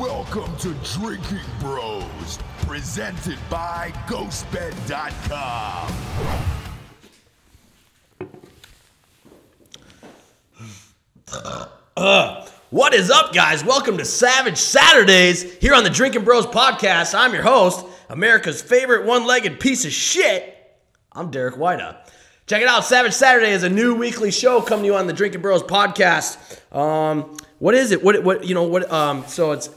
Welcome to Drinking Bros, presented by GhostBed.com. What is up, guys? Welcome to Savage Saturdays here on the Drinking Bros podcast. I'm your host, America's favorite one legged piece of shit. I'm Derek Weida. Check it out. Savage Saturday is a new weekly show coming to you on the Drinking Bros podcast. Um, what is it? What, what, you know, what, um, so it's,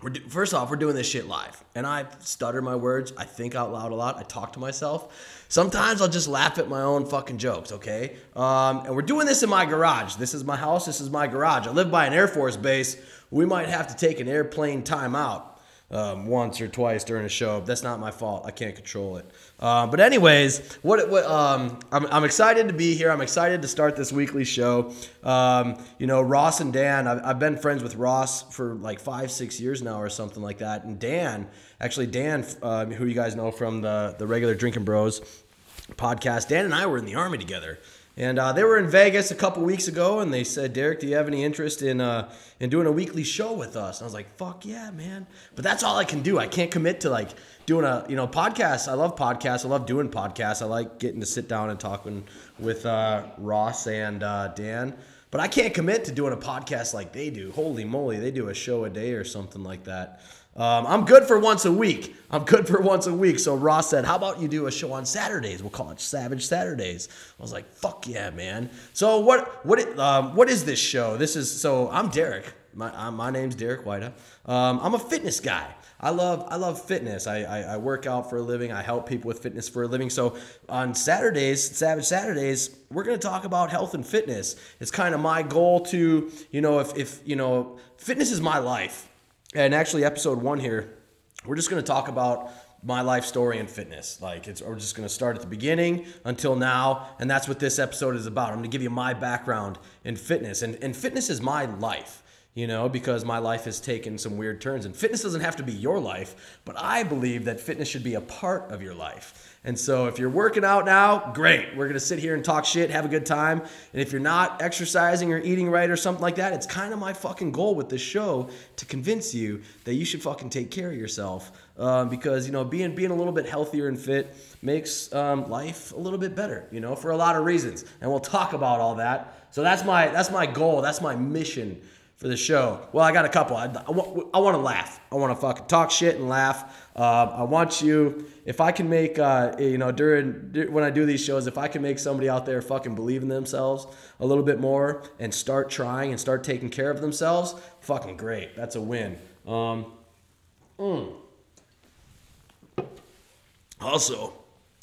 we're do, first off, we're doing this shit live, and I stutter my words. I think out loud a lot. I talk to myself. Sometimes I'll just laugh at my own fucking jokes. Okay, um, and we're doing this in my garage. This is my house. This is my garage. I live by an Air Force base. We might have to take an airplane time out um, once or twice during a show. That's not my fault. I can't control it. Uh, but anyways, what, what um, I'm, I'm excited to be here. I'm excited to start this weekly show. Um, you know, Ross and Dan. I've, I've been friends with Ross for like five, six years now, or something like that. And Dan, actually, Dan, uh, who you guys know from the the regular Drinking Bros podcast. Dan and I were in the army together. And uh, they were in Vegas a couple weeks ago, and they said, "Derek, do you have any interest in uh, in doing a weekly show with us?" And I was like, "Fuck yeah, man!" But that's all I can do. I can't commit to like doing a you know podcast. I love podcasts. I love doing podcasts. I like getting to sit down and talking with uh, Ross and uh, Dan. But I can't commit to doing a podcast like they do. Holy moly, they do a show a day or something like that. Um, I'm good for once a week. I'm good for once a week. So Ross said, "How about you do a show on Saturdays? We'll call it Savage Saturdays." I was like, "Fuck yeah, man!" So what? What? Um, what is this show? This is so. I'm Derek. My uh, my name's Derek Weida. Um, I'm a fitness guy. I love I love fitness. I, I, I work out for a living. I help people with fitness for a living. So on Saturdays, Savage Saturdays, we're gonna talk about health and fitness. It's kind of my goal to you know if if you know fitness is my life. And actually, episode one here, we're just going to talk about my life story and fitness. Like, it's we're just going to start at the beginning until now, and that's what this episode is about. I'm going to give you my background in fitness, and and fitness is my life. You know, because my life has taken some weird turns, and fitness doesn't have to be your life, but I believe that fitness should be a part of your life. And so if you're working out now, great. We're going to sit here and talk shit, have a good time. And if you're not exercising or eating right or something like that, it's kind of my fucking goal with this show to convince you that you should fucking take care of yourself. Um, because, you know, being, being a little bit healthier and fit makes um, life a little bit better, you know, for a lot of reasons. And we'll talk about all that. So that's my, that's my goal. That's my mission for the show? Well, I got a couple. I, I, want, I want to laugh. I want to fucking talk shit and laugh. Uh, I want you, if I can make, uh, you know, during, when I do these shows, if I can make somebody out there fucking believe in themselves a little bit more and start trying and start taking care of themselves, fucking great. That's a win. Um, mm. Also,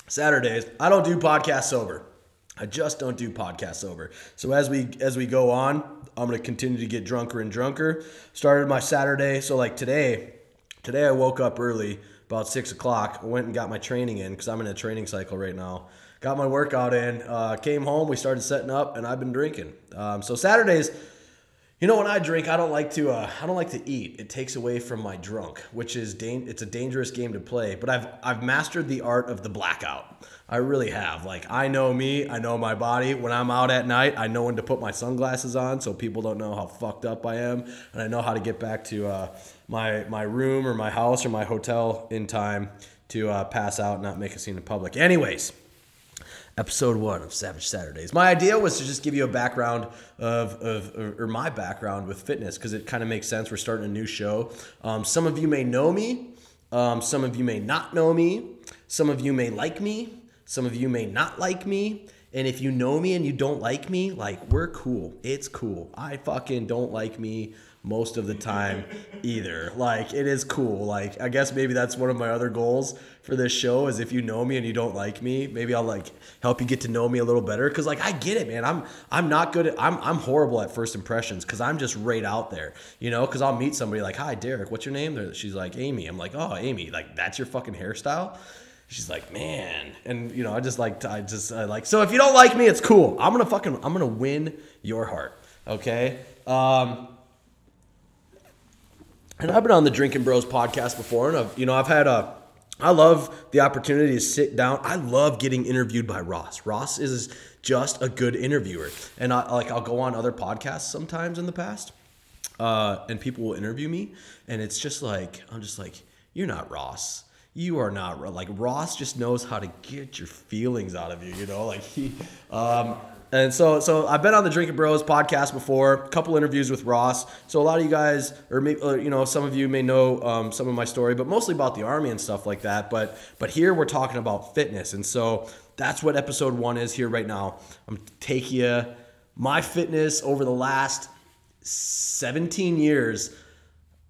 Saturdays, I don't do podcasts sober. I just don't do podcasts sober. So as we as we go on, I'm gonna continue to get drunker and drunker. Started my Saturday, so like today, today I woke up early, about six o'clock. I went and got my training in because I'm in a training cycle right now. Got my workout in. Uh, came home, we started setting up, and I've been drinking. Um, so Saturdays, you know, when I drink, I don't like to. Uh, I don't like to eat. It takes away from my drunk, which is It's a dangerous game to play. But I've I've mastered the art of the blackout. I really have. Like I know me. I know my body. When I'm out at night, I know when to put my sunglasses on so people don't know how fucked up I am, and I know how to get back to uh, my my room or my house or my hotel in time to uh, pass out and not make a scene in public. Anyways episode one of Savage Saturdays. My idea was to just give you a background of, of or my background with fitness because it kind of makes sense. We're starting a new show. Um, some of you may know me, um, some of you may not know me, some of you may like me, some of you may not like me. And if you know me and you don't like me, like we're cool. It's cool. I fucking don't like me most of the time either. Like it is cool. Like I guess maybe that's one of my other goals for this show is if you know me and you don't like me, maybe I'll like help you get to know me a little better cuz like I get it, man. I'm I'm not good at I'm I'm horrible at first impressions cuz I'm just right out there. You know, cuz I'll meet somebody like, "Hi, Derek, what's your name?" She's like, "Amy." I'm like, "Oh, Amy, like that's your fucking hairstyle?" She's like, man, and you know, I just like, I just I like. So if you don't like me, it's cool. I'm gonna fucking, I'm gonna win your heart. Okay. Um, and I've been on the Drinking Bros podcast before, and I've, you know, I've had a, I love the opportunity to sit down. I love getting interviewed by Ross. Ross is just a good interviewer, and I like I'll go on other podcasts sometimes in the past, uh, and people will interview me, and it's just like I'm just like you're not Ross. You are not Ro-" like Ross. Just knows how to get your feelings out of you. You know, like he. Um, and so, so I've been on the Drinking Bros podcast before, a couple interviews with Ross. So a lot of you guys, or maybe uh, you know, some of you may know um, some of my story, but mostly about the army and stuff like that. But but here we're talking about fitness, and so that's what episode one is here right now. I'm taking you my fitness over the last 17 years.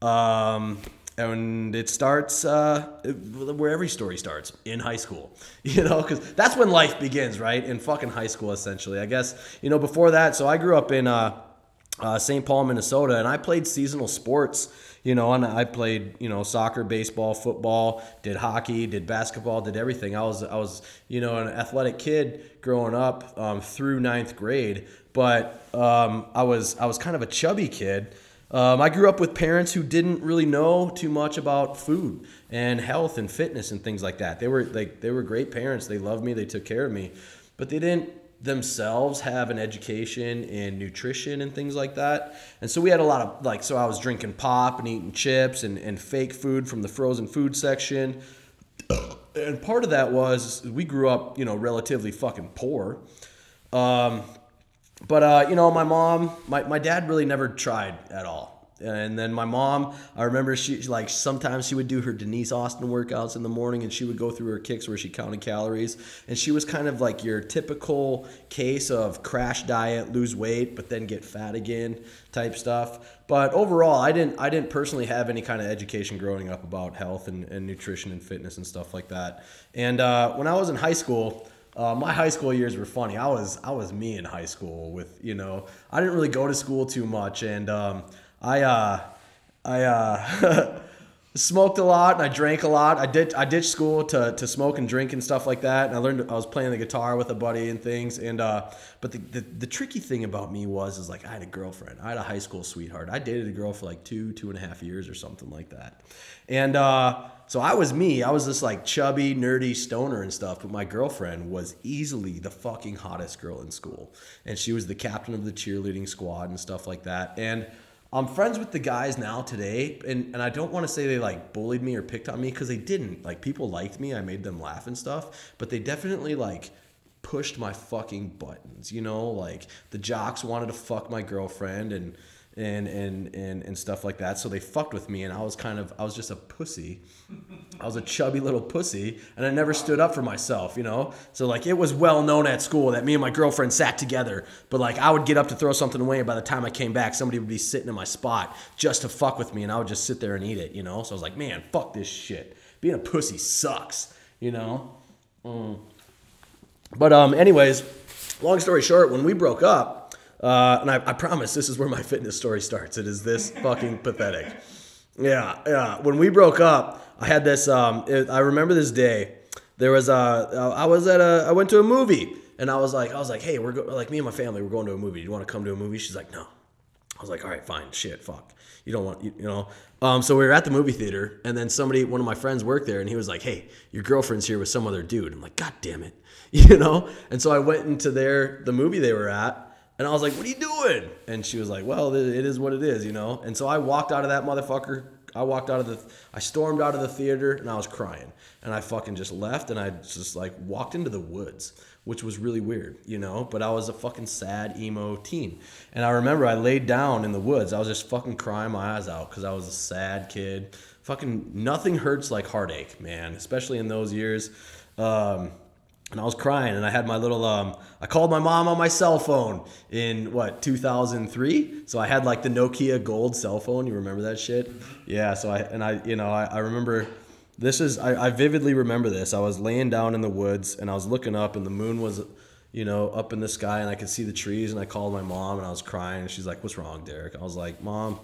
Um, and it starts uh, where every story starts in high school, you know, because that's when life begins, right? In fucking high school, essentially. I guess, you know, before that, so I grew up in uh, uh, St. Paul, Minnesota, and I played seasonal sports, you know, and I played, you know, soccer, baseball, football, did hockey, did basketball, did everything. I was, I was, you know, an athletic kid growing up um, through ninth grade, but um, I was, I was kind of a chubby kid. Um, I grew up with parents who didn't really know too much about food and health and fitness and things like that. They were like they were great parents. They loved me. They took care of me, but they didn't themselves have an education in nutrition and things like that. And so we had a lot of like so I was drinking pop and eating chips and, and fake food from the frozen food section. And part of that was we grew up, you know, relatively fucking poor. Um, but uh, you know, my mom, my, my dad really never tried at all. And then my mom, I remember she like sometimes she would do her Denise Austin workouts in the morning, and she would go through her kicks where she counted calories. And she was kind of like your typical case of crash diet, lose weight, but then get fat again type stuff. But overall, I didn't I didn't personally have any kind of education growing up about health and, and nutrition and fitness and stuff like that. And uh, when I was in high school. Uh, my high school years were funny. I was I was me in high school with you know I didn't really go to school too much and um, I uh, I uh, smoked a lot and I drank a lot. I did I ditched school to, to smoke and drink and stuff like that. And I learned I was playing the guitar with a buddy and things. And uh, but the, the the tricky thing about me was is like I had a girlfriend. I had a high school sweetheart. I dated a girl for like two two and a half years or something like that. And uh, so I was me. I was this like chubby, nerdy stoner and stuff. But my girlfriend was easily the fucking hottest girl in school, and she was the captain of the cheerleading squad and stuff like that. And I'm friends with the guys now today, and, and I don't want to say they like bullied me or picked on me because they didn't. Like people liked me, I made them laugh and stuff, but they definitely like pushed my fucking buttons. You know, like the jocks wanted to fuck my girlfriend and and and and and stuff like that. So they fucked with me, and I was kind of I was just a pussy. I was a chubby little pussy, and I never stood up for myself, you know. So like it was well known at school that me and my girlfriend sat together, but like I would get up to throw something away, and by the time I came back, somebody would be sitting in my spot just to fuck with me, and I would just sit there and eat it, you know. So I was like, man, fuck this shit. Being a pussy sucks, you know. Mm. But um, anyways, long story short, when we broke up, uh, and I, I promise this is where my fitness story starts. It is this fucking pathetic. Yeah, yeah. When we broke up, I had this. Um, it, I remember this day. There was a. I was at a. I went to a movie, and I was like, I was like, hey, we're go, like me and my family. We're going to a movie. Do you want to come to a movie? She's like, no. I was like, all right, fine, shit, fuck. You don't want, you, you know. Um, so we were at the movie theater, and then somebody, one of my friends worked there, and he was like, hey, your girlfriend's here with some other dude. I'm like, god damn it, you know. And so I went into their the movie they were at, and I was like, what are you doing? And she was like, well, it is what it is, you know. And so I walked out of that motherfucker. I walked out of the, I stormed out of the theater, and I was crying, and I fucking just left, and I just like walked into the woods which was really weird, you know. But I was a fucking sad emo teen, and I remember I laid down in the woods. I was just fucking crying my eyes out because I was a sad kid. Fucking nothing hurts like heartache, man, especially in those years. Um, and I was crying, and I had my little. Um, I called my mom on my cell phone in what 2003. So I had like the Nokia Gold cell phone. You remember that shit? Yeah. So I and I, you know, I, I remember this is I, I vividly remember this. I was laying down in the woods and I was looking up and the moon was you know, up in the sky and I could see the trees and I called my mom and I was crying and she's like, What's wrong, Derek? I was like, Mom,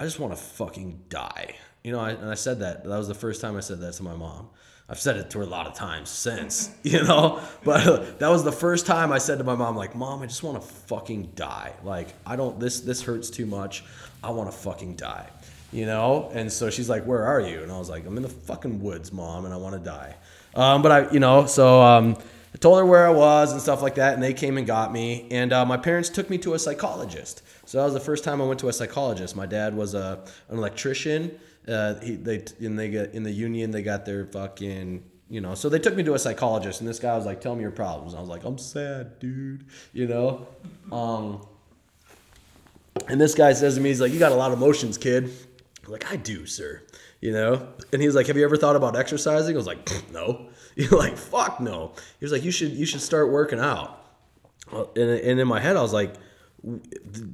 I just want to fucking die. You know, I, and I said that. That was the first time I said that to my mom. I've said it to her a lot of times since, you know, but that was the first time I said to my mom, like, Mom, I just want to fucking die. Like, I don't, this, this hurts too much. I want to fucking die you know? And so she's like, Where are you? And I was like, I'm in the fucking woods, mom, and I want to die. Um, but I, you know, so um, I told her where I was and stuff like that, and they came and got me. And uh, my parents took me to a psychologist. So that was the first time I went to a psychologist. My dad was a an electrician. Uh, he, they and they get in the union. They got their fucking you know. So they took me to a psychologist, and this guy was like, "Tell me your problems." And I was like, "I'm sad, dude," you know. Um, and this guy says to me, he's like, "You got a lot of emotions, kid." I'm like, "I do, sir." You know. And he's like, "Have you ever thought about exercising?" I was like, "No." You're like, "Fuck no." He was like, "You should you should start working out." And, and in my head, I was like,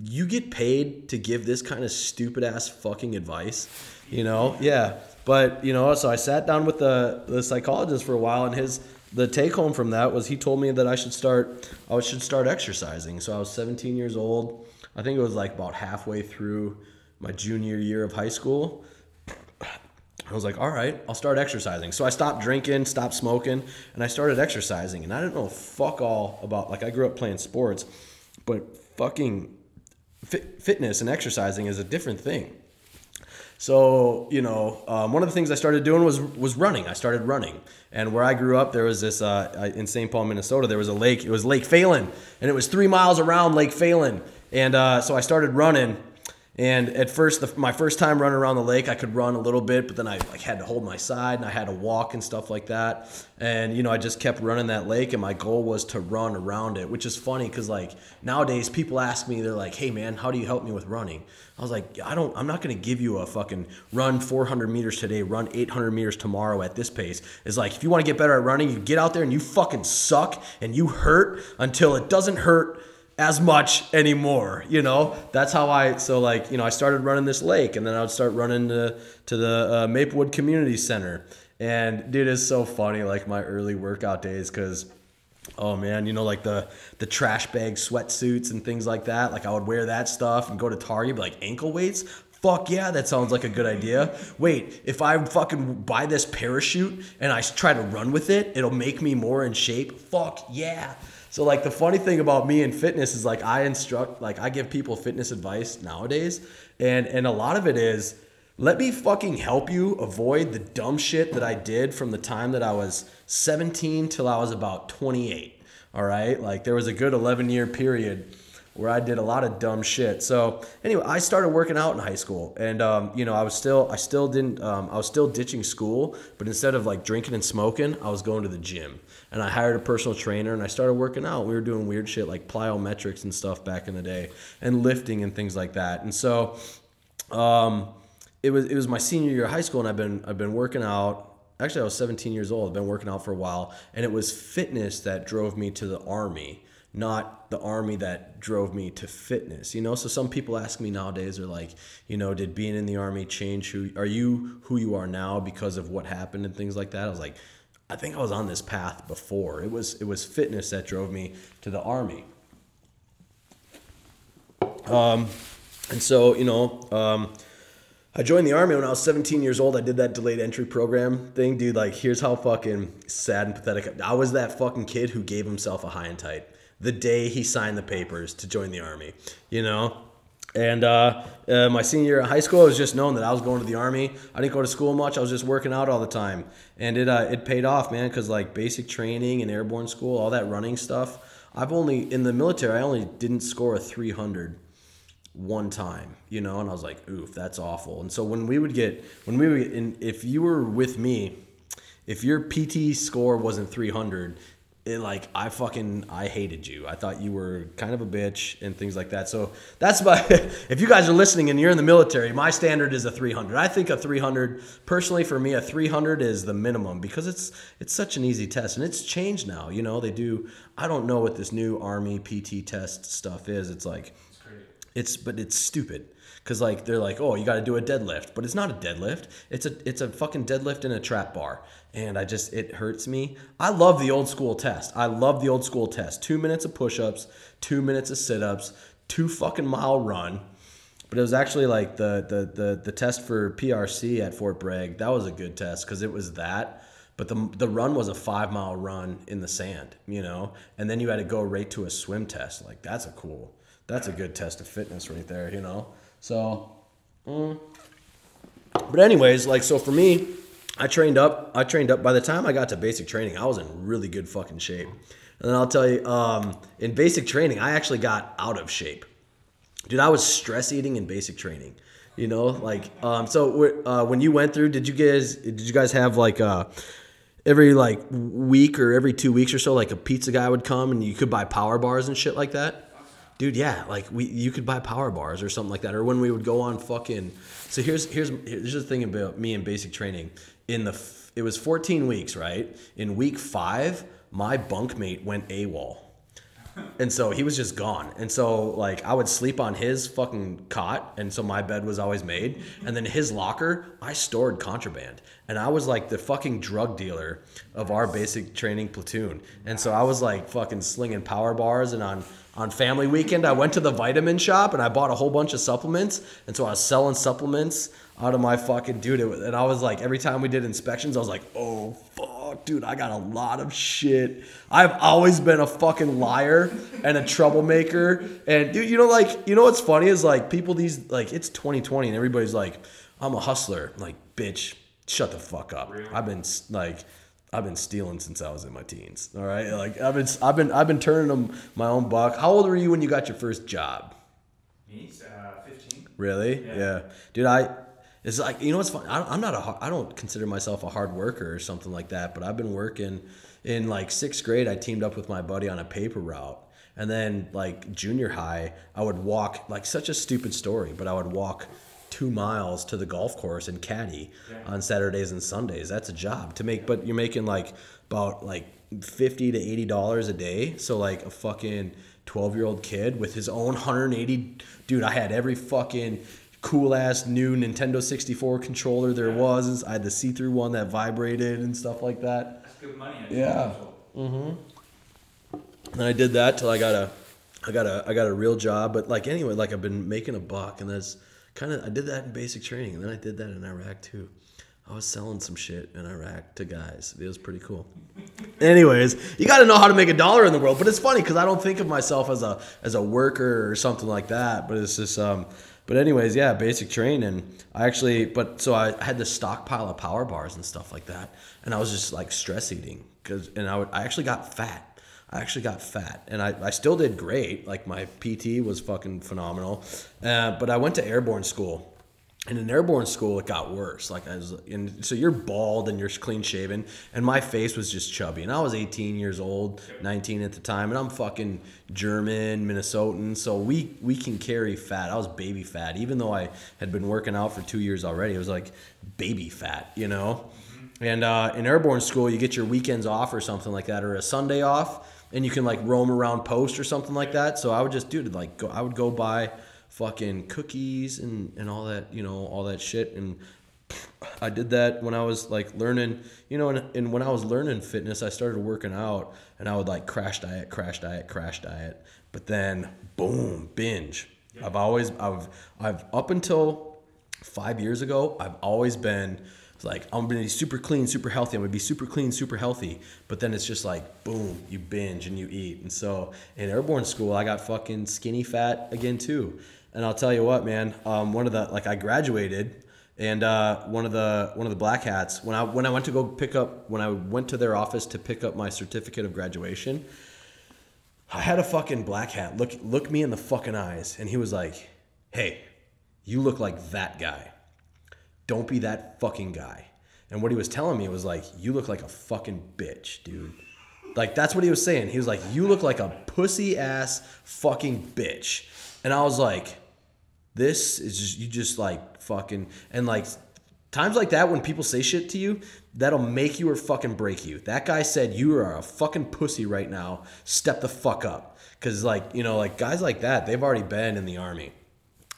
"You get paid to give this kind of stupid ass fucking advice?" You know? Yeah. But you know, so I sat down with the the psychologist for a while, and his the take home from that was he told me that I should start I should start exercising. So I was 17 years old. I think it was like about halfway through my junior year of high school. I was like, all right, I'll start exercising. So I stopped drinking, stopped smoking, and I started exercising. And I didn't know fuck all about, like, I grew up playing sports, but fucking fit, fitness and exercising is a different thing. So you know, um, one of the things I started doing was was running. I started running, and where I grew up, there was this uh, in St. Paul, Minnesota. There was a lake. It was Lake Phalen, and it was three miles around Lake Phalen. And uh, so I started running, and at first, the, my first time running around the lake, I could run a little bit, but then I like had to hold my side and I had to walk and stuff like that. And you know, I just kept running that lake, and my goal was to run around it, which is funny because like nowadays people ask me, they're like, "Hey man, how do you help me with running?" I was like, "I don't, I'm not gonna give you a fucking run 400 meters today, run 800 meters tomorrow at this pace." It's like if you want to get better at running, you get out there and you fucking suck and you hurt until it doesn't hurt as much anymore. You know, that's how I. So like, you know, I started running this lake, and then I would start running to to the uh, Maplewood Community Center. And dude, it's so funny, like my early workout days, because oh man, you know, like the the trash bag sweatsuits and things like that. Like I would wear that stuff and go to Target, like ankle weights. Fuck yeah, that sounds like a good idea. Wait, if I fucking buy this parachute and I try to run with it, it'll make me more in shape. Fuck yeah. So like the funny thing about me and fitness is like I instruct like I give people fitness advice nowadays and and a lot of it is let me fucking help you avoid the dumb shit that I did from the time that I was 17 till I was about 28. All right? Like there was a good 11 year period where I did a lot of dumb shit. So anyway, I started working out in high school, and um, you know, I was still, I still didn't, um, I was still ditching school, but instead of like drinking and smoking, I was going to the gym, and I hired a personal trainer, and I started working out. We were doing weird shit like plyometrics and stuff back in the day, and lifting and things like that. And so, um, it was it was my senior year of high school, and I've been I've been working out actually I was 17 years old. I've been working out for a while, and it was fitness that drove me to the army not the army that drove me to fitness you know so some people ask me nowadays are like you know did being in the army change who are you who you are now because of what happened and things like that i was like i think i was on this path before it was it was fitness that drove me to the army um and so you know um I joined the army when I was 17 years old. I did that delayed entry program thing, dude. Like, here's how fucking sad and pathetic. I was that fucking kid who gave himself a high and tight the day he signed the papers to join the army, you know? And uh, uh, my senior year of high school, I was just known that I was going to the army. I didn't go to school much. I was just working out all the time, and it uh, it paid off, man. Because like basic training and airborne school, all that running stuff. I've only in the military, I only didn't score a 300 one time, you know, and I was like, oof, that's awful. And so when we would get when we would, get in, if you were with me, if your PT score wasn't 300, it like I fucking I hated you. I thought you were kind of a bitch and things like that. So that's my if you guys are listening and you're in the military, my standard is a 300. I think a 300 personally for me a 300 is the minimum because it's it's such an easy test and it's changed now. You know, they do I don't know what this new army PT test stuff is. It's like it's but it's stupid because like they're like oh you got to do a deadlift but it's not a deadlift it's a it's a fucking deadlift in a trap bar and I just it hurts me. I love the old school test. I love the old school test. Two minutes of push-ups, two minutes of sit-ups, two fucking mile run. But it was actually like the the the, the test for PRC at Fort Bragg. That was a good test because it was that. But the, the run was a five mile run in the sand, you know, and then you had to go right to a swim test. Like that's a cool, that's a good test of fitness right there, you know. So, mm. but anyways, like so for me, I trained up. I trained up. By the time I got to basic training, I was in really good fucking shape. And then I'll tell you, um, in basic training, I actually got out of shape. Dude, I was stress eating in basic training. You know, like um, so uh, when you went through, did you guys did you guys have like uh, every like week or every two weeks or so, like a pizza guy would come and you could buy power bars and shit like that? Dude, yeah, like we you could buy power bars or something like that. Or when we would go on fucking. So here's here's here's the thing about me in basic training. In the it was 14 weeks, right? In week five, my bunkmate went AWOL. And so he was just gone. And so like I would sleep on his fucking cot and so my bed was always made. And then his locker, I stored contraband. And I was like the fucking drug dealer of our basic training platoon. And so I was like fucking slinging power bars and on on family weekend I went to the vitamin shop and I bought a whole bunch of supplements. And so I was selling supplements out of my fucking dude. Was, and I was like, every time we did inspections, I was like, oh fuck, dude, I got a lot of shit. I've always been a fucking liar and a troublemaker. And dude, you know, like, you know what's funny is like people these like it's 2020 and everybody's like, I'm a hustler. I'm like, bitch, shut the fuck up. Really? I've been like. I've been stealing since I was in my teens. All right, like I've been, I've been, I've been turning them my own buck. How old were you when you got your first job? Me, uh, fifteen. Really? Yeah. yeah. dude. I it's like you know what's fun. I, am not a I don't consider myself a hard worker or something like that. But I've been working in like sixth grade. I teamed up with my buddy on a paper route, and then like junior high, I would walk like such a stupid story, but I would walk two miles to the golf course and caddy yeah. on Saturdays and Sundays. That's a job to make, but you're making like about like fifty to eighty dollars a day. So like a fucking 12 year old kid with his own 180 dude i had every fucking cool ass new Nintendo 64 controller there was. I had the see through one that vibrated and stuff like that. That's good money. Yeah. Mhm. And I did that till I got a, I got a, I got a real job. But like anyway, like I've been making a buck, and that's kind of I did that in basic training, and then I did that in Iraq too. I was selling some shit in Iraq to guys. It was pretty cool. Anyways, you got to know how to make a dollar in the world. But it's funny because I don't think of myself as a as a worker or something like that. But it's just um, but anyways, yeah, basic training. I actually, but so I had this stockpile of power bars and stuff like that, and I was just like stress eating because, and I would, I actually got fat. I actually got fat, and I, I still did great. Like my PT was fucking phenomenal, uh, but I went to airborne school and in airborne school it got worse. Like i was and so you're bald and you're clean shaven and my face was just chubby. And i was 18 years old 19 at the time and i'm fucking german minnesotan so we we can carry fat. I was baby fat. Even though i had been working out for two years already it was like baby fat you know and uh, in airborne school you get your weekends off or something like that or a sunday off and you can like roam around post or something like that so i would just do it like go i would go buy fucking cookies and, and all that, you know, all that shit. And I did that when I was like learning, you know, and, and when I was learning fitness, I started working out and I would like crash diet, crash diet, crash diet. But then boom, binge. I've always, I've, I've up until five years ago, I've always been like, I'm gonna be super clean, super healthy. I'm gonna be super clean, super healthy. But then it's just like, boom, you binge and you eat. And so in airborne school, I got fucking skinny fat again too. And I'll tell you what, man. Um, one of the like I graduated, and uh, one of the one of the black hats when I when I went to go pick up when I went to their office to pick up my certificate of graduation, I had a fucking black hat look look me in the fucking eyes, and he was like, "Hey, you look like that guy. Don't be that fucking guy." And what he was telling me was like, "You look like a fucking bitch, dude." Like that's what he was saying. He was like, "You look like a pussy ass fucking bitch." And I was like, this is just you just like fucking and like times like that when people say shit to you, that'll make you or fucking break you. That guy said you are a fucking pussy right now. Step the fuck up. Cause like, you know, like guys like that, they've already been in the army.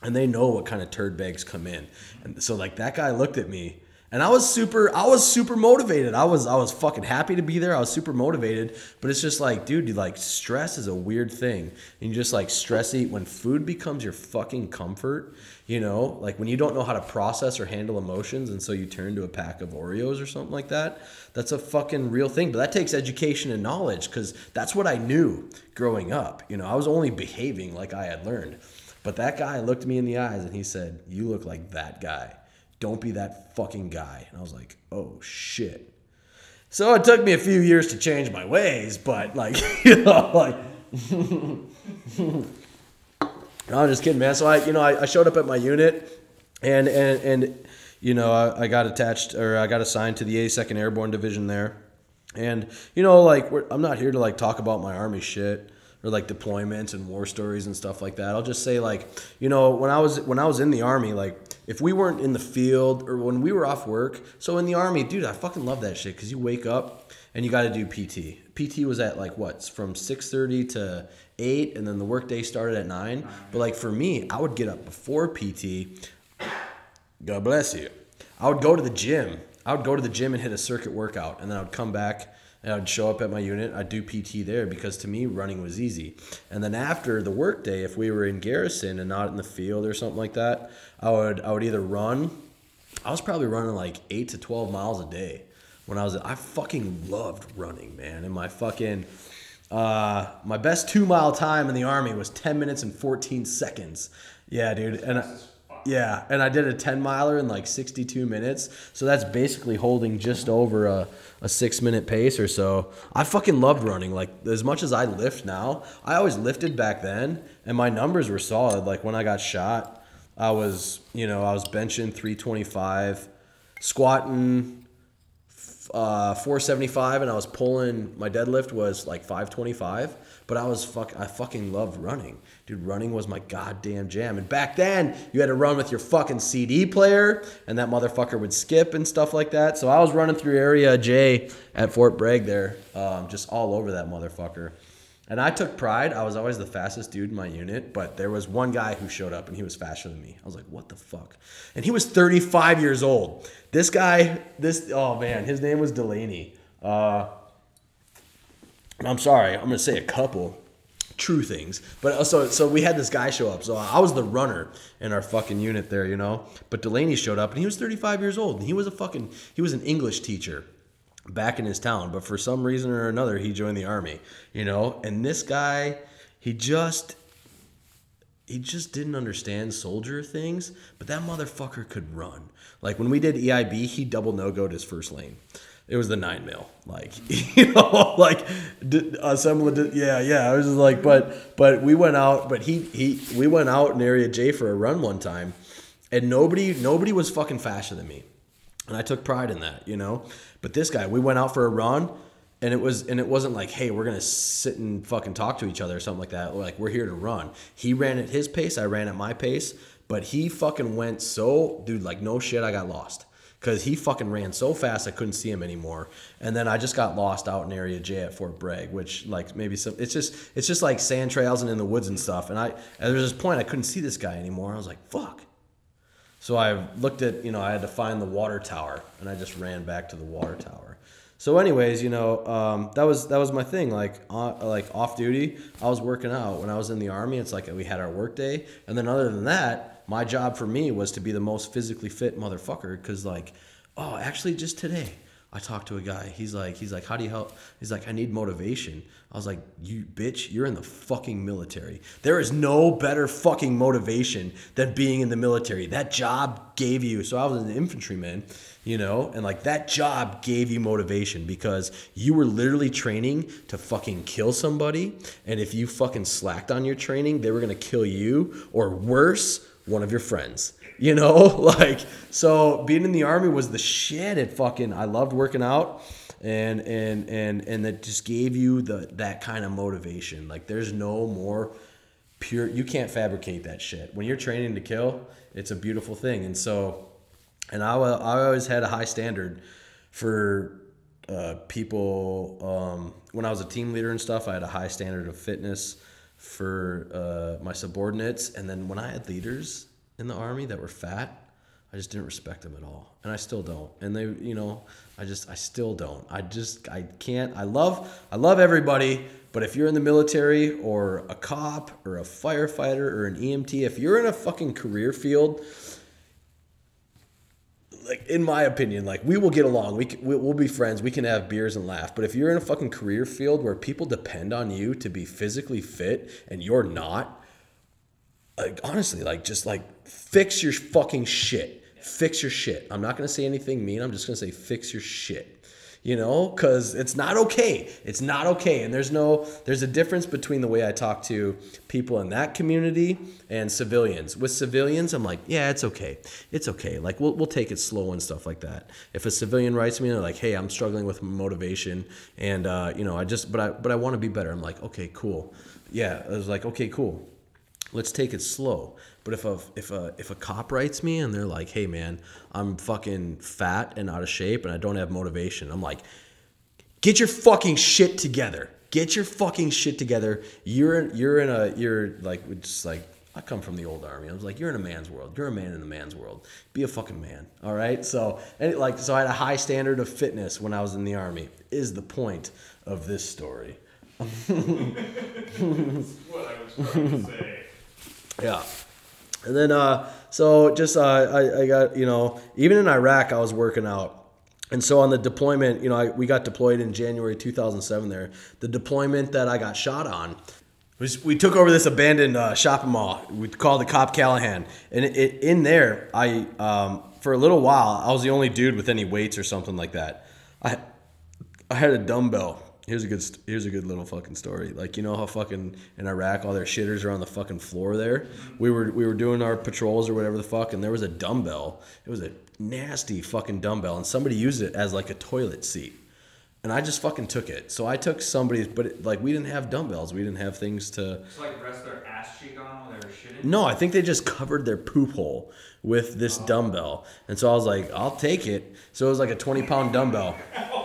And they know what kind of turd bags come in. And so like that guy looked at me and I was super I was super motivated. I was I was fucking happy to be there. I was super motivated, but it's just like, dude, you like stress is a weird thing. And you just like stress eat when food becomes your fucking comfort, you know? Like when you don't know how to process or handle emotions and so you turn to a pack of Oreos or something like that. That's a fucking real thing, but that takes education and knowledge cuz that's what I knew growing up. You know, I was only behaving like I had learned. But that guy looked me in the eyes and he said, "You look like that guy." Don't be that fucking guy. And I was like, oh shit. So it took me a few years to change my ways, but like, you know, like, no, I'm just kidding, man. So I, you know, I, I showed up at my unit, and and and you know, I, I got attached or I got assigned to the 82nd Airborne Division there, and you know, like, I'm not here to like talk about my army shit or like deployments and war stories and stuff like that. I'll just say like, you know, when I was when I was in the army, like if we weren't in the field or when we were off work, so in the army, dude, I fucking love that shit cuz you wake up and you got to do PT. PT was at like what? From 6:30 to 8 and then the workday started at 9. But like for me, I would get up before PT. God bless you. I would go to the gym. I would go to the gym and hit a circuit workout and then I would come back and I'd show up at my unit. I'd do PT there because to me running was easy. And then after the workday, if we were in garrison and not in the field or something like that, I would I would either run. I was probably running like eight to twelve miles a day when I was. I fucking loved running, man. And my fucking uh, my best two mile time in the army was ten minutes and fourteen seconds. Yeah, dude. And I, yeah, and I did a 10 miler in like 62 minutes. So that's basically holding just over a, a six minute pace or so. I fucking loved running. Like, as much as I lift now, I always lifted back then, and my numbers were solid. Like, when I got shot, I was, you know, I was benching 325, squatting uh, 475 and I was pulling my deadlift was like 525 but I was fuck I fucking loved running dude running was my goddamn jam and back then you had to run with your fucking CD player and that motherfucker would skip and stuff like that so I was running through area J at Fort Bragg there um, just all over that motherfucker and I took pride. I was always the fastest dude in my unit, but there was one guy who showed up and he was faster than me. I was like, what the fuck? And he was 35 years old. This guy, this, oh man, his name was Delaney. Uh, I'm sorry, I'm gonna say a couple true things. But uh, so so we had this guy show up. So I was the runner in our fucking unit there, you know. But Delaney showed up and he was 35 years old and he was a fucking he was an English teacher back in his town, but for some reason or another, he joined the army, you know. And this guy, he just, he just didn't understand soldier things, but that motherfucker could run. Like when we did EIB, he double no goed his first lane. It was the nine mil, like you know, like assembling. Yeah, yeah. I was just like, but but we went out, but he he we went out in Area J for a run one time, and nobody nobody was fucking faster than me. And I took pride in that, you know. But this guy, we went out for a run, and it was and it wasn't like, hey, we're gonna sit and fucking talk to each other or something like that. Like we're here to run. He ran at his pace, I ran at my pace, but he fucking went so, dude, like no shit, I got lost because he fucking ran so fast I couldn't see him anymore. And then I just got lost out in Area J at Fort Bragg, which like maybe some it's just it's just like sand trails and in the woods and stuff. And I and there was this point I couldn't see this guy anymore. I was like, fuck. So I looked at, you know, I had to find the water tower, and I just ran back to the water tower. So, anyways, you know, um, that was that was my thing. Like, uh, like off duty, I was working out. When I was in the army, it's like we had our work day, and then other than that, my job for me was to be the most physically fit motherfucker. Cause like, oh, actually, just today, I talked to a guy. He's like, he's like, how do you help? He's like, I need motivation. I was like, you bitch, you're in the fucking military. There is no better fucking motivation than being in the military. That job gave you. So I was an infantryman, you know, and like that job gave you motivation because you were literally training to fucking kill somebody. And if you fucking slacked on your training, they were gonna kill you or worse, one of your friends you know? Like so being in the army was the shit it fucking i loved working out and and and and that just gave you the that kind of motivation. Like there's no more pure you can't fabricate that shit. When you're training to kill it's a beautiful thing. And so and i, I always had a high standard for uh, people um, when i was a team leader and stuff i had a high standard of fitness for uh, my subordinates and then when i had leaders in the army that were fat, I just didn't respect them at all, and I still don't. And they, you know, I just, I still don't. I just, I can't. I love, I love everybody, but if you're in the military or a cop or a firefighter or an EMT, if you're in a fucking career field, like in my opinion, like we will get along. We can, we'll be friends. We can have beers and laugh. But if you're in a fucking career field where people depend on you to be physically fit and you're not, like honestly, like just like fix your fucking shit. fix your shit. I'm not gonna say anything mean. I'm just gonna say fix your shit. You know, because it's not okay. It's not okay, and there's no there's a difference between the way I talk to people in that community and civilians. With civilians, I'm like, yeah, it's okay, it's okay. Like we'll we'll take it slow and stuff like that. If a civilian writes me and they're like, hey, I'm struggling with motivation, and uh, you know, I just but I but I want to be better. I'm like, okay, cool. Yeah, I was like, okay, cool let's take it slow. But if a if a if a cop writes me and they're like, "Hey man, I'm fucking fat and out of shape and I don't have motivation," I'm like, "Get your fucking shit together. Get your fucking shit together. You're you're in a you're like just like." I come from the old army. I was like, "You're in a man's world. You're a man in a man's world. Be a fucking man, all right." So, and like, so I had a high standard of fitness when I was in the army. Is the point of this story? What I was trying to say. Yeah. And then, uh, so just, uh, I, I got, you know, even in Iraq, I was working out. And so on the deployment, you know, I, we got deployed in January 2007 there. The deployment that I got shot on was we took over this abandoned uh, shopping mall. We called it Cop Callahan. And it, it, in there, I, um, for a little while, I was the only dude with any weights or something like that. I, I had a dumbbell Here's a good. Here's a good little fucking story. Like you know how fucking in Iraq all their shitters are on the fucking floor there. We were we were doing our patrols or whatever the fuck, and there was a dumbbell. It was a nasty fucking dumbbell, and somebody used it as like a toilet seat. And I just fucking took it. So I took somebody's, but it, like we didn't have dumbbells. We didn't have things to. Just like rest their ass cheek on while they were shitting. No, I think they just covered their poop hole with this oh. dumbbell. And so I was like, I'll take it. So it was like a 20 pound dumbbell.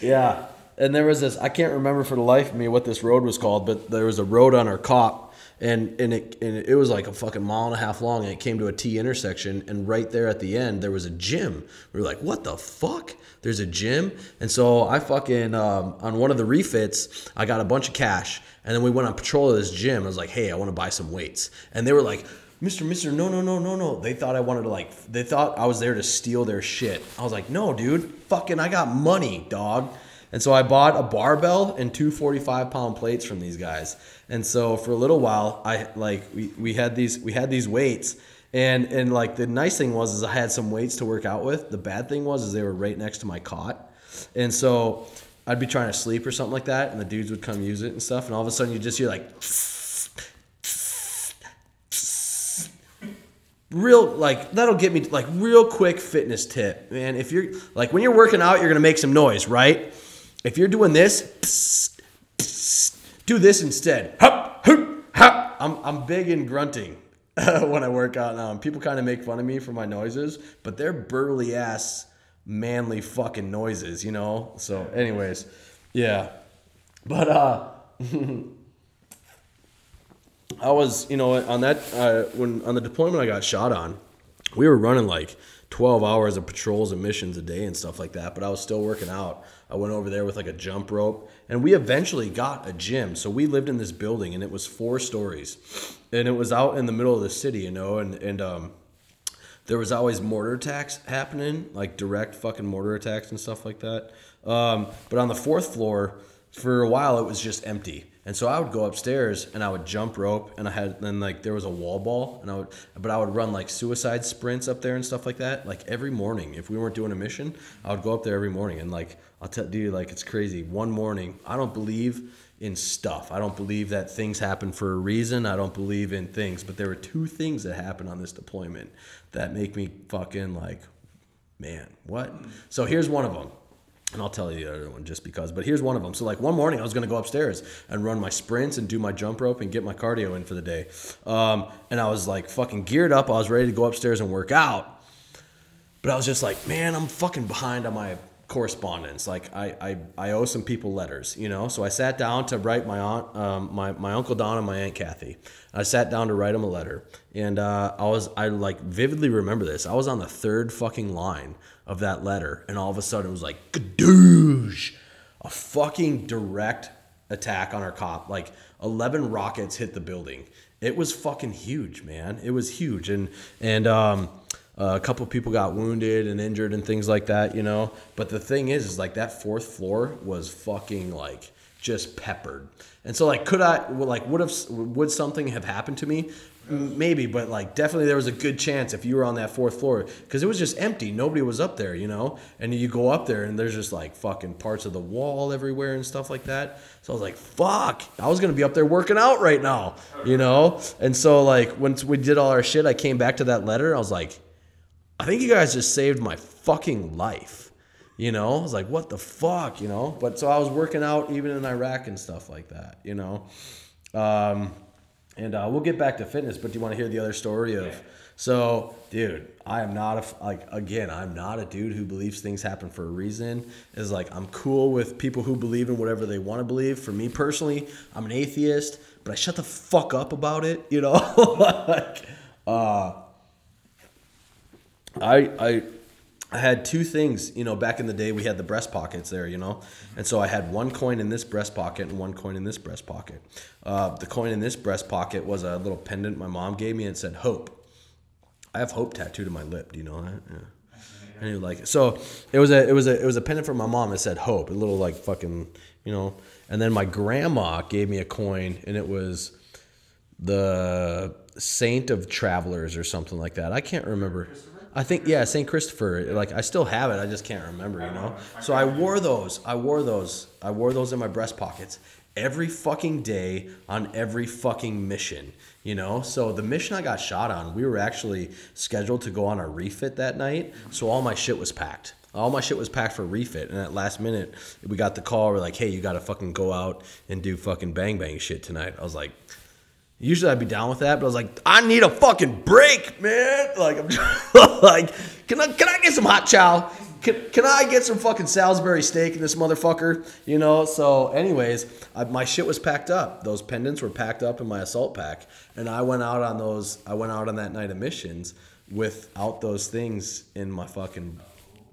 Yeah. And there was this, I can't remember for the life of me what this road was called, but there was a road on our cop. And, and, it, and it was like a fucking mile and a half long, and it came to a T intersection. And right there at the end, there was a gym. We were like, what the fuck? There's a gym? And so I fucking, um, on one of the refits, I got a bunch of cash. And then we went on patrol of this gym. I was like, hey, I want to buy some weights. And they were like, Mr. Mister, no, no, no, no, no. They thought I wanted to like. They thought I was there to steal their shit. I was like, no, dude, fucking, I got money, dog. And so I bought a barbell and two 45 pound plates from these guys. And so for a little while, I like we, we had these we had these weights. And and like the nice thing was is I had some weights to work out with. The bad thing was is they were right next to my cot. And so I'd be trying to sleep or something like that, and the dudes would come use it and stuff, and all of a sudden you just hear like real like that'll get me like real quick fitness tip man if you're like when you're working out you're gonna make some noise right if you're doing this do this instead. Hup, hoop, hop. I'm, I'm big in grunting when i work out. And people kind of make fun of me for my noises but they're burly ass manly fucking noises you know? So anyways yeah. But uh I was, you know, on that uh, when on the deployment I got shot on, we were running like 12 hours of patrols and missions a day and stuff like that. But I was still working out. I went over there with like a jump rope, and we eventually got a gym. So we lived in this building, and it was four stories, and it was out in the middle of the city, you know, and and um, there was always mortar attacks happening, like direct fucking mortar attacks and stuff like that. Um, but on the fourth floor, for a while, it was just empty. And so I would go upstairs and I would jump rope and I had then like there was a wall ball and I would but I would run like suicide sprints up there and stuff like that. Like every morning if we weren't doing a mission I would go up there every morning and like I'll tell you like it's crazy. One morning I don't believe in stuff. I don't believe that things happen for a reason. I don't believe in things but there were two things that happened on this deployment that make me fucking like man what? So here's one of them and I'll tell you the other one just because. But here's one of them. So like one morning, I was gonna go upstairs and run my sprints and do my jump rope and get my cardio in for the day. Um, and I was like fucking geared up. I was ready to go upstairs and work out. But I was just like, man, I'm fucking behind on my correspondence. Like I, I, I owe some people letters, you know. So I sat down to write my aunt, um, my my uncle Don and my aunt Kathy. I sat down to write them a letter, and uh, I was I like vividly remember this. I was on the third fucking line of that letter, and all of a sudden it was like gadoosh, a fucking direct attack on our cop. Like eleven rockets hit the building. It was fucking huge, man. It was huge, and and um, a couple people got wounded and injured and things like that, you know. But the thing is, is like that fourth floor was fucking like just peppered. And so like, could I like would have would something have happened to me? Maybe, but like definitely there was a good chance if you were on that fourth floor because it was just empty. Nobody was up there, you know. And you go up there and there's just like fucking parts of the wall everywhere and stuff like that. So I was like, fuck, I was gonna be up there working out right now, you know. And so like once we did all our shit, I came back to that letter. I was like, I think you guys just saved my fucking life. You know, I was like, what the fuck, you know? But so I was working out even in Iraq and stuff like that, you know? Um, and uh, we'll get back to fitness, but do you want to hear the other story of? So, dude, I am not a like again, I'm not a dude who believes things happen for a reason. Is like I'm cool with people who believe in whatever they want to believe. For me personally, I'm an atheist, but I shut the fuck up about it. You know, like, uh, I I I had two things, you know, back in the day we had the breast pockets there, you know. And so I had one coin in this breast pocket and one coin in this breast pocket. Uh, the coin in this breast pocket was a little pendant my mom gave me and said hope. I have hope tattooed on my lip. Do you know that? Yeah. Knew like. So it was a it was a it was a pendant from my mom that said hope. A little like fucking you know. And then my grandma gave me a coin and it was the Saint of Travelers or something like that. I can't remember. I think yeah, Saint Christopher. Like I still have it. I just can't remember. You know. So I wore those. I wore those. I wore those in my breast pockets every fucking day on every fucking mission. You know. So the mission I got shot on, we were actually scheduled to go on a refit that night. So all my shit was packed. All my shit was packed for refit, and at last minute, we got the call. We're like, "Hey, you got to fucking go out and do fucking bang bang shit tonight." I was like, Usually I'd be down with that, but I was like, I need a fucking break, man. Like, I'm like, can I can I get some hot chow? Can, can I get some fucking Salisbury steak in this motherfucker? You know. So, anyways, I, my shit was packed up. Those pendants were packed up in my assault pack, and I went out on those. I went out on that night of missions without those things in my fucking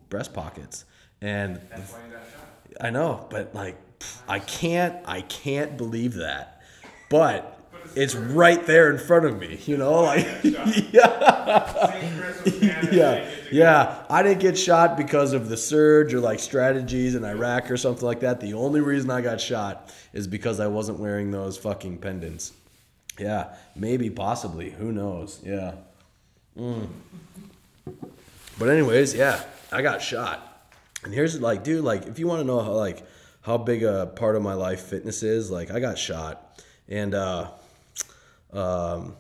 breast pockets, and That's why you got shot. I know, but like I can't I can't believe that. But it's right there in front of me, you know, like yeah. St. Chris was Canada, Yeah. they get to Yeah. I didn't get shot because of the surge or like strategies in Iraq or something like that. The only reason I got shot is because I wasn't wearing those fucking pendants. Yeah, maybe possibly, who knows? Yeah. Mm. But anyways, yeah, I got shot. And here's like, dude, like if you want to know how like how big a part of my life fitness is, like I got shot and uh um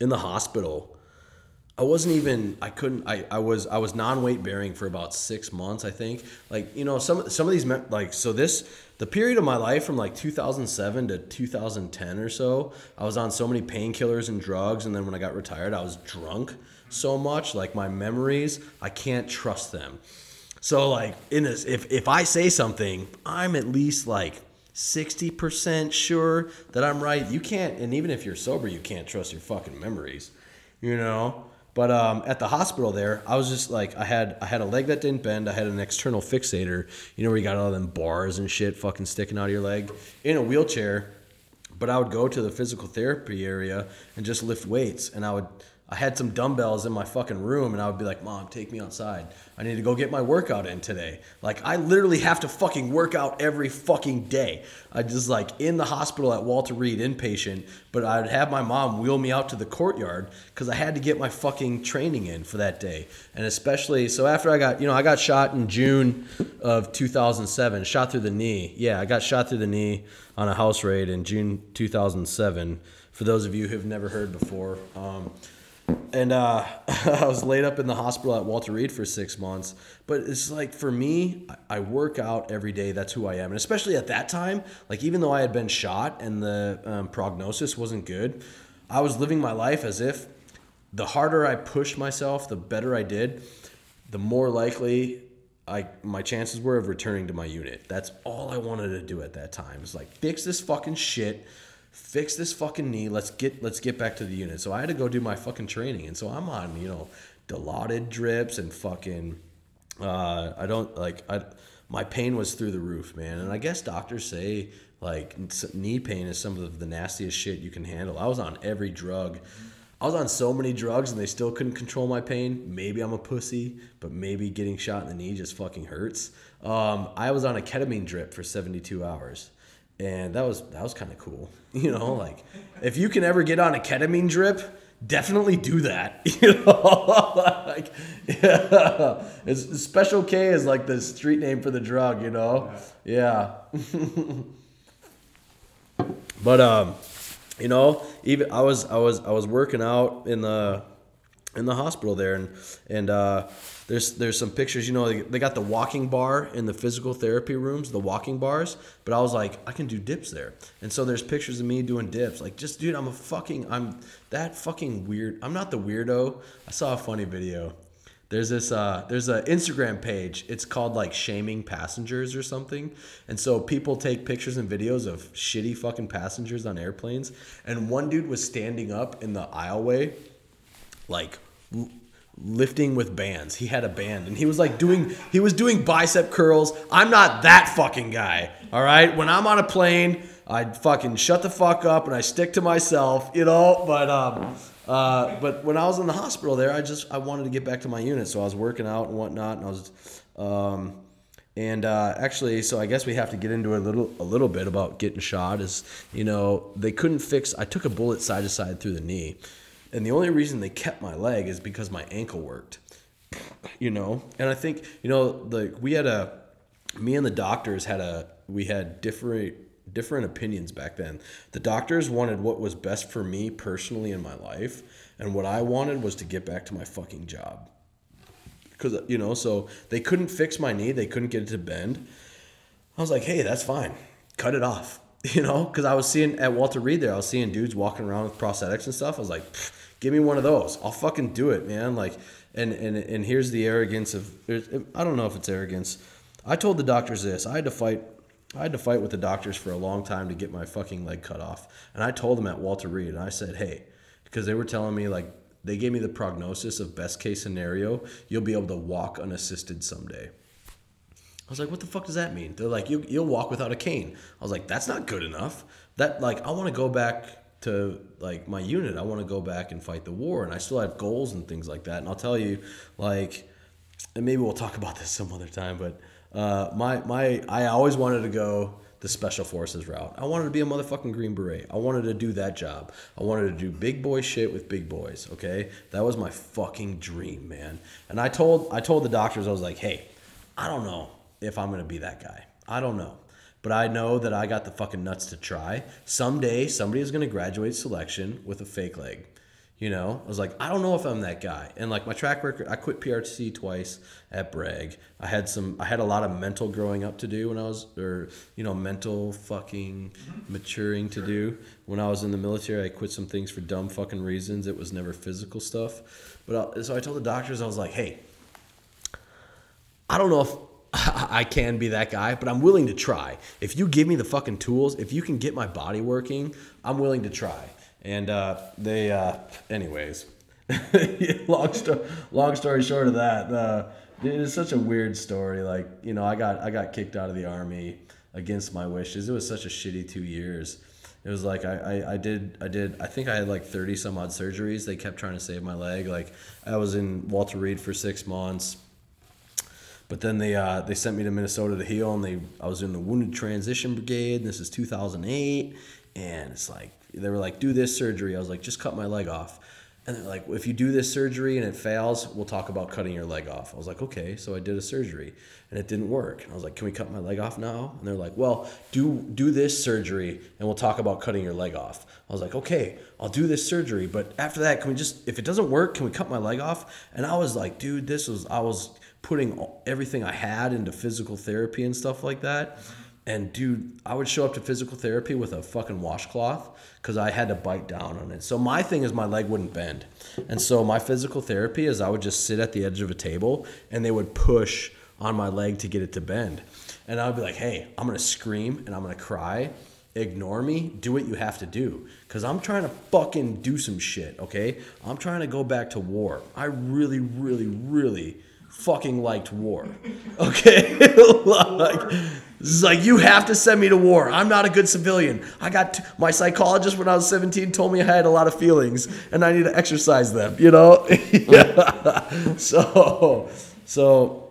in the hospital. I wasn't even I couldn't I, I was I was non-weight bearing for about 6 months I think. Like, you know, some some of these me- like so this the period of my life from like 2007 to 2010 or so, I was on so many painkillers and drugs and then when I got retired, I was drunk so much like my memories, I can't trust them. So like in this, if if I say something, I'm at least like sixty percent sure that I'm right. You can't, and even if you're sober, you can't trust your fucking memories, you know. But um, at the hospital there, I was just like, I had I had a leg that didn't bend. I had an external fixator, you know, where you got all them bars and shit fucking sticking out of your leg in a wheelchair. But I would go to the physical therapy area and just lift weights, and I would. I had some dumbbells in my fucking room, and I would be like, "Mom, take me outside. I need to go get my workout in today." Like, I literally have to fucking work out every fucking day. I just like in the hospital at Walter Reed, inpatient, but I'd have my mom wheel me out to the courtyard because I had to get my fucking training in for that day. And especially, so after I got, you know, I got shot in June of 2007, shot through the knee. Yeah, I got shot through the knee on a house raid in June 2007. For those of you who've never heard before, um, and uh, I was laid up in the hospital at Walter Reed for six months. But it's like for me, I work out every day. That's who I am, and especially at that time, like even though I had been shot and the um, prognosis wasn't good, I was living my life as if the harder I pushed myself, the better I did, the more likely I my chances were of returning to my unit. That's all I wanted to do at that time. It's like fix this fucking shit, fix this fucking knee. Let's get let's get back to the unit. So I had to go do my fucking training, and so I'm on you know Dilaudid drips and fucking. Uh, I don't like I. My pain was through the roof, man, and I guess doctors say like knee pain is some of the nastiest shit you can handle. I was on every drug. I was on so many drugs and they still couldn't control my pain. Maybe I'm a pussy, but maybe getting shot in the knee just fucking hurts. Um, I was on a ketamine drip for 72 hours. And that was that was kind of cool. You know, like if you can ever get on a ketamine drip, definitely do that. You know, like yeah, it's, Special K is like the street name for the drug. You know, yeah. but um, you know, even I was I was I was working out in the in the hospital there and and uh there's there's some pictures you know they, they got the walking bar in the physical therapy rooms the walking bars but i was like i can do dips there. And so there's pictures of me doing dips like just dude i'm a fucking i'm that fucking weird i'm not the weirdo. I saw a funny video. There's this uh, there's an instagram page it's called like shaming passengers or something. And so people take pictures and videos of shitty fucking passengers on airplanes and one dude was standing up in the aisleway like lifting with bands. He had a band and he was like doing he was doing bicep curls. I'm not that fucking guy. All right? When I'm on a plane, I fucking shut the fuck up and I stick to myself, you know, but um uh, but when I was in the hospital there, I just I wanted to get back to my unit, so I was working out and whatnot, and I was, um, and uh, actually, so I guess we have to get into a little a little bit about getting shot. Is you know they couldn't fix. I took a bullet side to side through the knee, and the only reason they kept my leg is because my ankle worked. You know, and I think you know like we had a me and the doctors had a we had different different opinions back then. The doctors wanted what was best for me personally in my life, and what I wanted was to get back to my fucking job. Cuz you know, so they couldn't fix my knee, they couldn't get it to bend. I was like, "Hey, that's fine. Cut it off." You know, cuz I was seeing at Walter Reed there, I was seeing dudes walking around with prosthetics and stuff. I was like, "Give me one of those. I'll fucking do it, man." Like and and and here's the arrogance of I don't know if it's arrogance. I told the doctors this. I had to fight I had to fight with the doctors for a long time to get my fucking leg cut off. And I told them at Walter Reed, and I said, hey, because they were telling me, like, they gave me the prognosis of best case scenario, you'll be able to walk unassisted someday. I was like, what the fuck does that mean? They're like, you, you'll walk without a cane. I was like, that's not good enough. That, like, I want to go back to, like, my unit. I want to go back and fight the war. And I still have goals and things like that. And I'll tell you, like, and maybe we'll talk about this some other time, but uh, my my I always wanted to go the special forces route. I wanted to be a motherfucking green beret. I wanted to do that job. I wanted to do big boy shit with big boys. Okay, that was my fucking dream, man. And I told I told the doctors I was like, hey, I don't know if I'm gonna be that guy. I don't know. But I know that I got the fucking nuts to try. Someday, somebody is going to graduate selection with a fake leg. You know, I was like, I don't know if I'm that guy. And like my track record, I quit PRC twice at Bragg. I had some, I had a lot of mental growing up to do when I was, or you know, mental fucking maturing to do when I was in the military. I quit some things for dumb fucking reasons. It was never physical stuff. But I, so I told the doctors, I was like, hey, I don't know if I can be that guy, but I'm willing to try. If you give me the fucking tools, if you can get my body working, I'm willing to try. And uh, they, uh, anyways, long story. Long story short of that, uh, it is such a weird story. Like you know, I got I got kicked out of the army against my wishes. It was such a shitty two years. It was like I, I, I did I did I think I had like thirty some odd surgeries. They kept trying to save my leg. Like I was in Walter Reed for six months. But then they uh, they sent me to Minnesota to heal, and they I was in the Wounded Transition Brigade. This is 2008, and it's like they were like, do this surgery. I was like, just cut my leg off. And they're like, if you do this surgery and it fails, we'll talk about cutting your leg off. I was like, okay. So I did a surgery and it didn't work. And I was like, can we cut my leg off now? And they're like, well, do do this surgery and we'll talk about cutting your leg off. I was like, okay, I'll do this surgery, but after that, can we just if it doesn't work, can we cut my leg off? And I was like, dude, this was I was putting everything I had into physical therapy and stuff like that. And dude, I would show up to physical therapy with a fucking washcloth because I had to bite down on it. So my thing is my leg wouldn't bend. And so my physical therapy is I would just sit at the edge of a table and they would push on my leg to get it to bend. And I would be like, hey, I'm gonna scream and I'm gonna cry. Ignore me, do what you have to do. Cause I'm trying to fucking do some shit, okay? I'm trying to go back to war. I really, really, really fucking liked war. Okay? like, it's like, you have to send me to war. I'm not a good civilian. I got, t- my psychologist when I was 17 told me I had a lot of feelings and I need to exercise them, you know? yeah. So, so,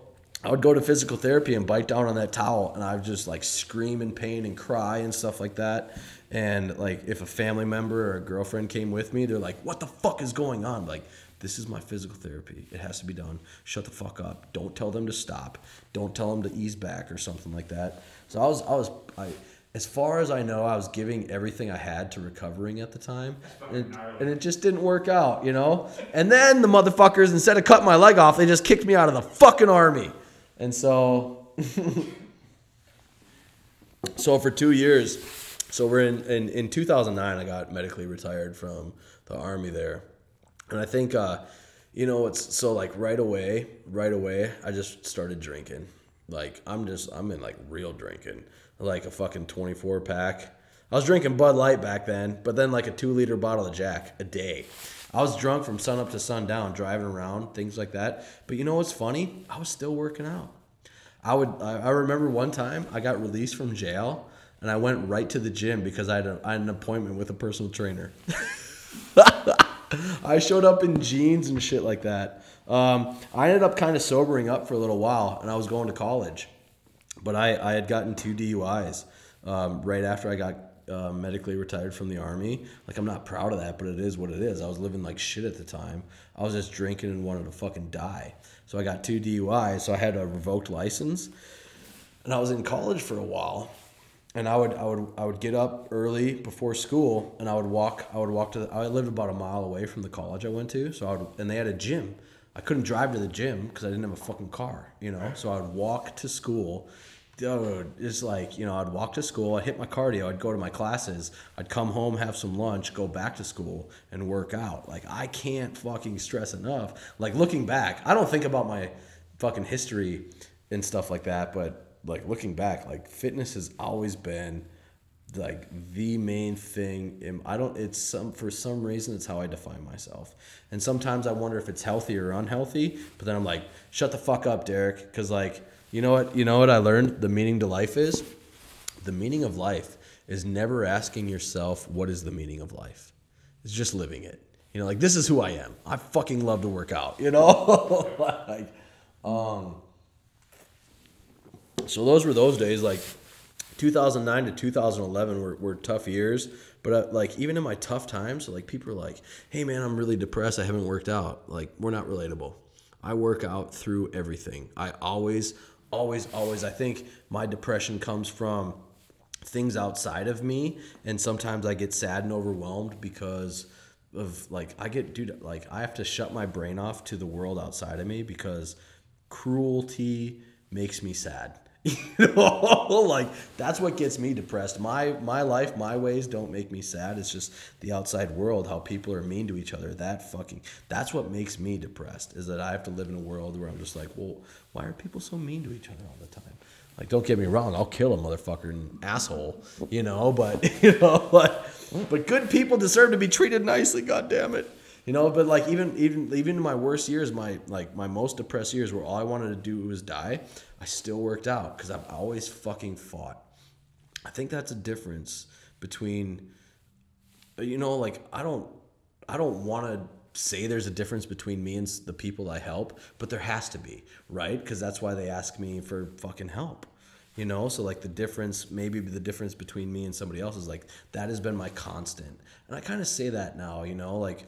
I would go to physical therapy and bite down on that towel, and I would just like scream in pain and cry and stuff like that. And like, if a family member or a girlfriend came with me, they're like, "What the fuck is going on?" Like, this is my physical therapy. It has to be done. Shut the fuck up. Don't tell them to stop. Don't tell them to ease back or something like that. So I was, I was, I, as far as I know, I was giving everything I had to recovering at the time, and, and it just didn't work out, you know. And then the motherfuckers, instead of cutting my leg off, they just kicked me out of the fucking army. And so, so for two years, so we're in, in, in 2009, I got medically retired from the army there. And I think, uh, you know, it's so like right away, right away, I just started drinking. Like, I'm just, I'm in like real drinking, like a fucking 24 pack. I was drinking Bud Light back then, but then like a two liter bottle of Jack a day. I was drunk from sun up to sundown, driving around, things like that. But you know what's funny? I was still working out. I would. I I remember one time I got released from jail, and I went right to the gym because I had, a, I had an appointment with a personal trainer. I showed up in jeans and shit like that. Um, I ended up kind of sobering up for a little while, and I was going to college. But I, I had gotten two DUIs um, right after I got uh, medically retired from the army. Like, I'm not proud of that, but it is what it is. I was living like shit at the time. I was just drinking and wanted to fucking die. So I got two DUIs, so I had a revoked license. And I was in college for a while and I would I would I would get up early before school and I would walk I would walk to the, I lived about a mile away from the college I went to. So I would and they had a gym. I couldn't drive to the gym because I didn't have a fucking car you know? So I would walk to school. Dude it's like you know I'd walk to school I'd hit my cardio I'd go to my classes I'd come home have some lunch go back to school and work out. Like I can't fucking stress enough. Like looking back I don't think about my fucking history and stuff like that but like looking back, like fitness has always been like the main thing. In, I don't. It's some for some reason it's how I define myself. And sometimes I wonder if it's healthy or unhealthy. But then I'm like, shut the fuck up, Derek, because like you know what you know what I learned. The meaning to life is the meaning of life is never asking yourself what is the meaning of life. It's just living it. You know, like this is who I am. I fucking love to work out. You know, like um so those were those days like 2009 to 2011 were, were tough years but uh, like even in my tough times like people are like hey man i'm really depressed. I haven't worked out. Like we're not relatable. I work out through everything. I always always always i think my depression comes from things outside of me and sometimes i get sad and overwhelmed because of like i get dude like i have to shut my brain off to the world outside of me because cruelty makes me sad you know like that's what gets me depressed. My my life my ways don't make me sad. It's just the outside world how people are mean to each other that fucking that's what makes me depressed is that i have to live in a world where i'm just like well why are people so mean to each other all the time? Like don't get me wrong i'll kill a motherfucker and asshole you know but you know but but good people deserve to be treated nicely god damn it you know but like even even even in my worst years my like my most depressed years where all i wanted to do was die i still worked out because i've always fucking fought. I think that's a difference between you know like i don't i don't want to say there's a difference between me and the people i help but there has to be right? Because that's why they ask me for fucking help you know? So like the difference maybe the difference between me and somebody else is like that has been my constant. And i kind of say that now you know? Like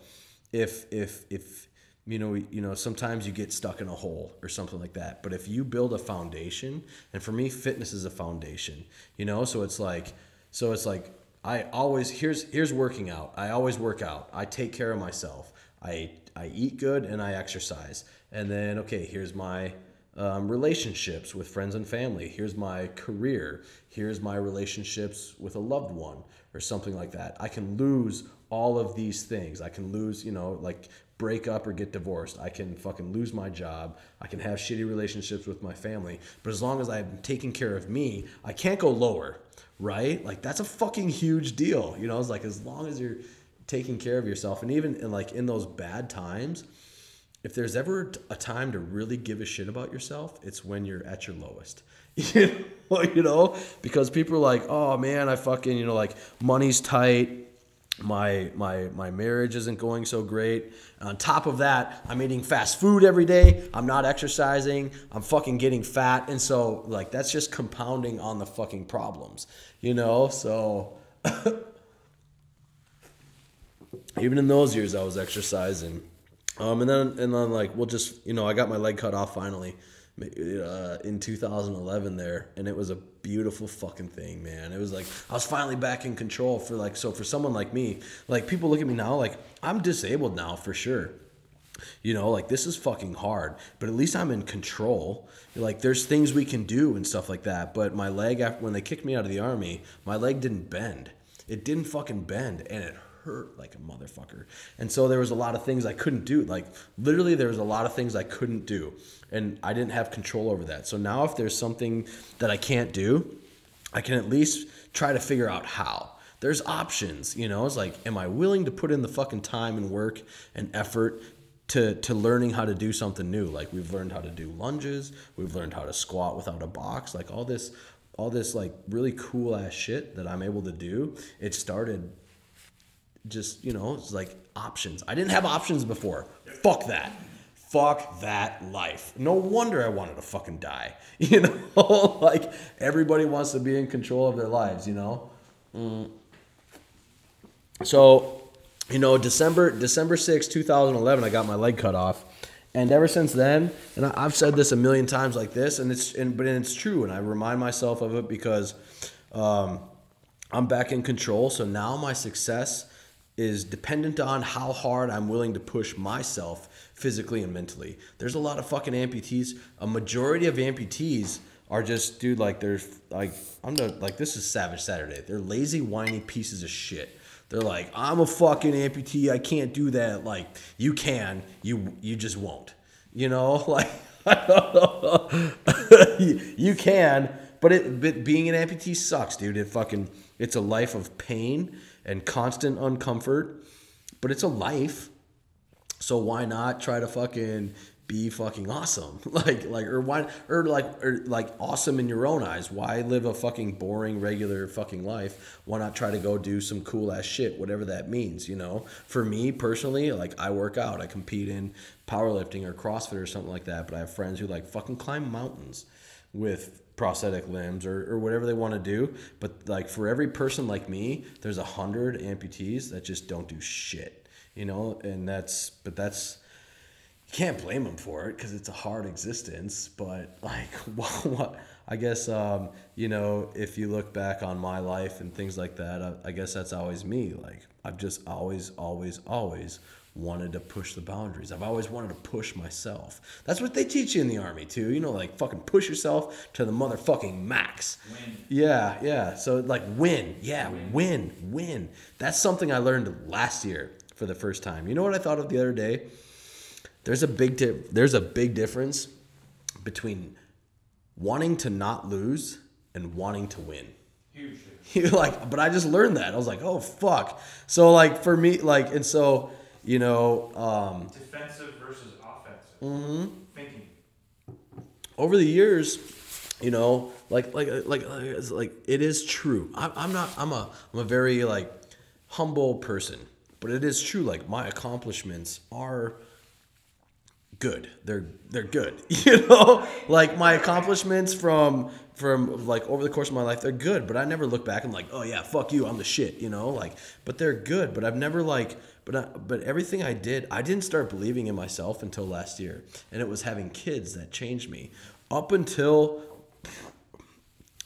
if if if you know you know sometimes you get stuck in a hole or something like that but if you build a foundation and for me fitness is a foundation you know so it's like so it's like i always here's here's working out i always work out i take care of myself i i eat good and i exercise and then okay here's my um, relationships with friends and family. Here's my career. Here's my relationships with a loved one or something like that. I can lose all of these things. I can lose, you know, like break up or get divorced. I can fucking lose my job. I can have shitty relationships with my family. But as long as I'm taking care of me, I can't go lower, right? Like that's a fucking huge deal. You know, it's like as long as you're taking care of yourself and even in like in those bad times, if there's ever a time to really give a shit about yourself, it's when you're at your lowest. You know, you know, because people are like, "Oh man, I fucking, you know, like money's tight, my my my marriage isn't going so great. On top of that, I'm eating fast food every day. I'm not exercising. I'm fucking getting fat, and so like that's just compounding on the fucking problems, you know. So even in those years, I was exercising. Um, and then and then like we'll just you know I got my leg cut off finally uh, in 2011 there, and it was a beautiful fucking thing, man. It was like I was finally back in control for like so for someone like me, like people look at me now like I'm disabled now for sure. You know, like this is fucking hard, but at least I'm in control. Like there's things we can do and stuff like that. But my leg after when they kicked me out of the army, my leg didn't bend. It didn't fucking bend, and it hurt like a motherfucker. And so there was a lot of things I couldn't do. Like literally there was a lot of things I couldn't do. And I didn't have control over that. So now if there's something that I can't do, I can at least try to figure out how. There's options, you know. It's like, am I willing to put in the fucking time and work and effort to to learning how to do something new? Like we've learned how to do lunges, we've learned how to squat without a box, like all this all this like really cool ass shit that I'm able to do. It started just you know it's like options. I didn't have options before. Fuck that. Fuck that life. No wonder i wanted to fucking die. You know like everybody wants to be in control of their lives you know? Mm. so you know december december 6 2011 i got my leg cut off. And ever since then and I, have said this a million times like this and it's and, but it's true and i remind myself of it because um, i'm back in control. So now my success is dependent on how hard I'm willing to push myself physically and mentally. There's a lot of fucking amputees. A majority of amputees are just dude like there's like I'm not like this is Savage Saturday. They're lazy, whiny pieces of shit. They're like I'm a fucking amputee. I can't do that. Like you can, you you just won't. You know, like you can, but it but being an amputee sucks, dude. It fucking it's a life of pain and constant uncomfort, but it's a life. So why not try to fucking be fucking awesome? Like like or why or like or like awesome in your own eyes. Why live a fucking boring regular fucking life? Why not try to go do some cool ass shit, whatever that means, you know? For me personally, like I work out, I compete in powerlifting or CrossFit or something like that, but I have friends who like fucking climb mountains with prosthetic limbs or, or whatever they want to do. But like for every person like me, there's a hundred amputees that just don't do shit, you know. And that's but that's you can't blame them for it because it's a hard existence. But like what, what I guess um, you know if you look back on my life and things like that, I, I guess that's always me. Like I've just always, always, always wanted to push the boundaries. I've always wanted to push myself. That's what they teach you in the army too. You know, like fucking push yourself to the motherfucking max. Win. Yeah, yeah. So like win. Yeah, win. win, That's something I learned last year for the first time. You know what I thought of the other day? There's a big di- there's a big difference between wanting to not lose and wanting to win. Huge. You like, but I just learned that. I was like, oh fuck. So like for me, like, and so you know, um, Defensive versus offensive. Mm-hmm. Thinking. over the years, you know, like like like like, it is true. I'm, I'm not. I'm a I'm a very like humble person, but it is true. Like my accomplishments are good. They're they're good. You know, like my accomplishments from from like over the course of my life, they're good. But I never look back and like, oh yeah, fuck you, I'm the shit. You know, like, but they're good. But I've never like, but I, but everything I did, I didn't start believing in myself until last year, and it was having kids that changed me. Up until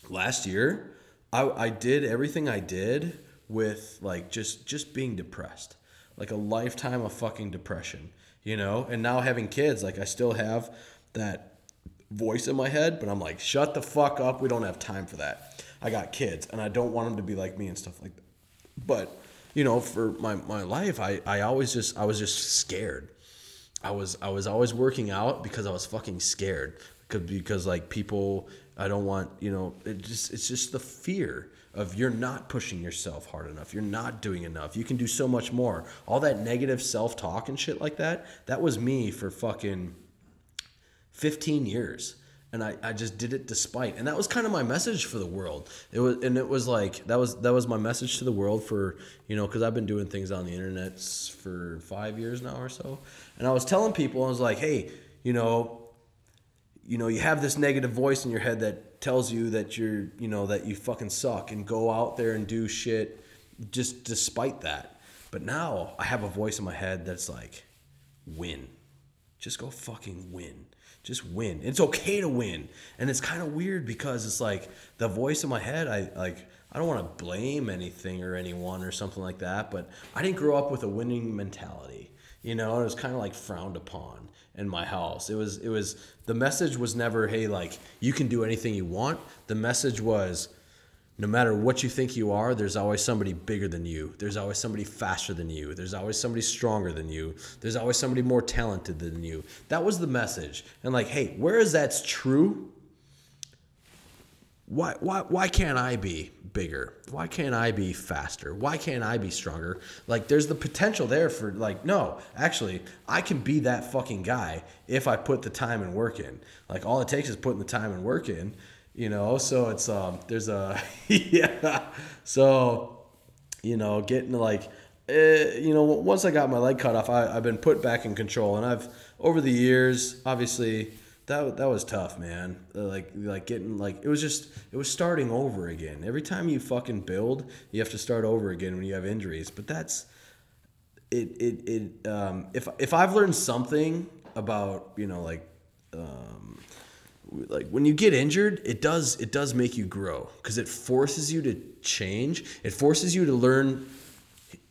last year, I, I did everything I did with like just just being depressed, like a lifetime of fucking depression, you know. And now having kids, like I still have that voice in my head, but I'm like, shut the fuck up. We don't have time for that. I got kids, and I don't want them to be like me and stuff like that. But you know, for my my life, I I always just I was just scared. I was I was always working out because I was fucking scared because because like people I don't want you know it just it's just the fear of you're not pushing yourself hard enough. You're not doing enough. You can do so much more. All that negative self talk and shit like that that was me for fucking 15 years and I, I just did it despite and that was kind of my message for the world. It was and it was like that was that was my message to the world for you know because i've been doing things on the internet for five years now or so. And i was telling people i was like hey you know you know you have this negative voice in your head that tells you that you're you know that you fucking suck and go out there and do shit just despite that. But now i have a voice in my head that's like win. Just go fucking win just win. It's okay to win. And it's kind of weird because it's like the voice in my head, I like I don't want to blame anything or anyone or something like that, but I didn't grow up with a winning mentality. You know, it was kind of like frowned upon in my house. It was it was the message was never, "Hey, like you can do anything you want." The message was no matter what you think you are, there's always somebody bigger than you. There's always somebody faster than you. There's always somebody stronger than you. There's always somebody more talented than you. That was the message. And like, hey, whereas that's true, why why why can't I be bigger? Why can't I be faster? Why can't I be stronger? Like there's the potential there for like no, actually, I can be that fucking guy if I put the time and work in. Like all it takes is putting the time and work in you know? So it's um there's a yeah. So you know getting like uh, you know once i got my leg cut off I, i've been put back in control. And i've over the years obviously that, that was tough man. Uh, like like getting like it was just it was starting over again. Every time you fucking build you have to start over again when you have injuries. But that's it it, it um if if i've learned something about you know like um like when you get injured it does it does make you grow because it forces you to change. It forces you to learn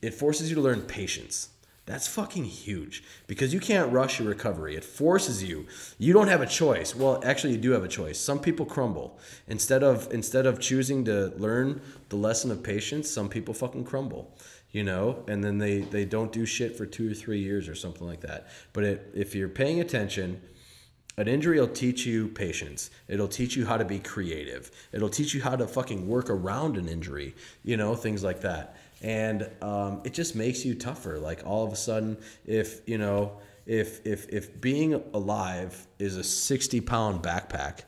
it forces you to learn patience. That's fucking huge because you can't rush your recovery. It forces you. You don't have a choice. Well actually you do have a choice. Some people crumble. Instead of instead of choosing to learn the lesson of patience some people fucking crumble you know? And then they they don't do shit for two or three years or something like that. But it, if you're paying attention an injury will teach you patience. It'll teach you how to be creative. It'll teach you how to fucking work around an injury, you know, things like that. And um, it just makes you tougher. Like all of a sudden, if, you know, if, if, if being alive is a 60 pound backpack,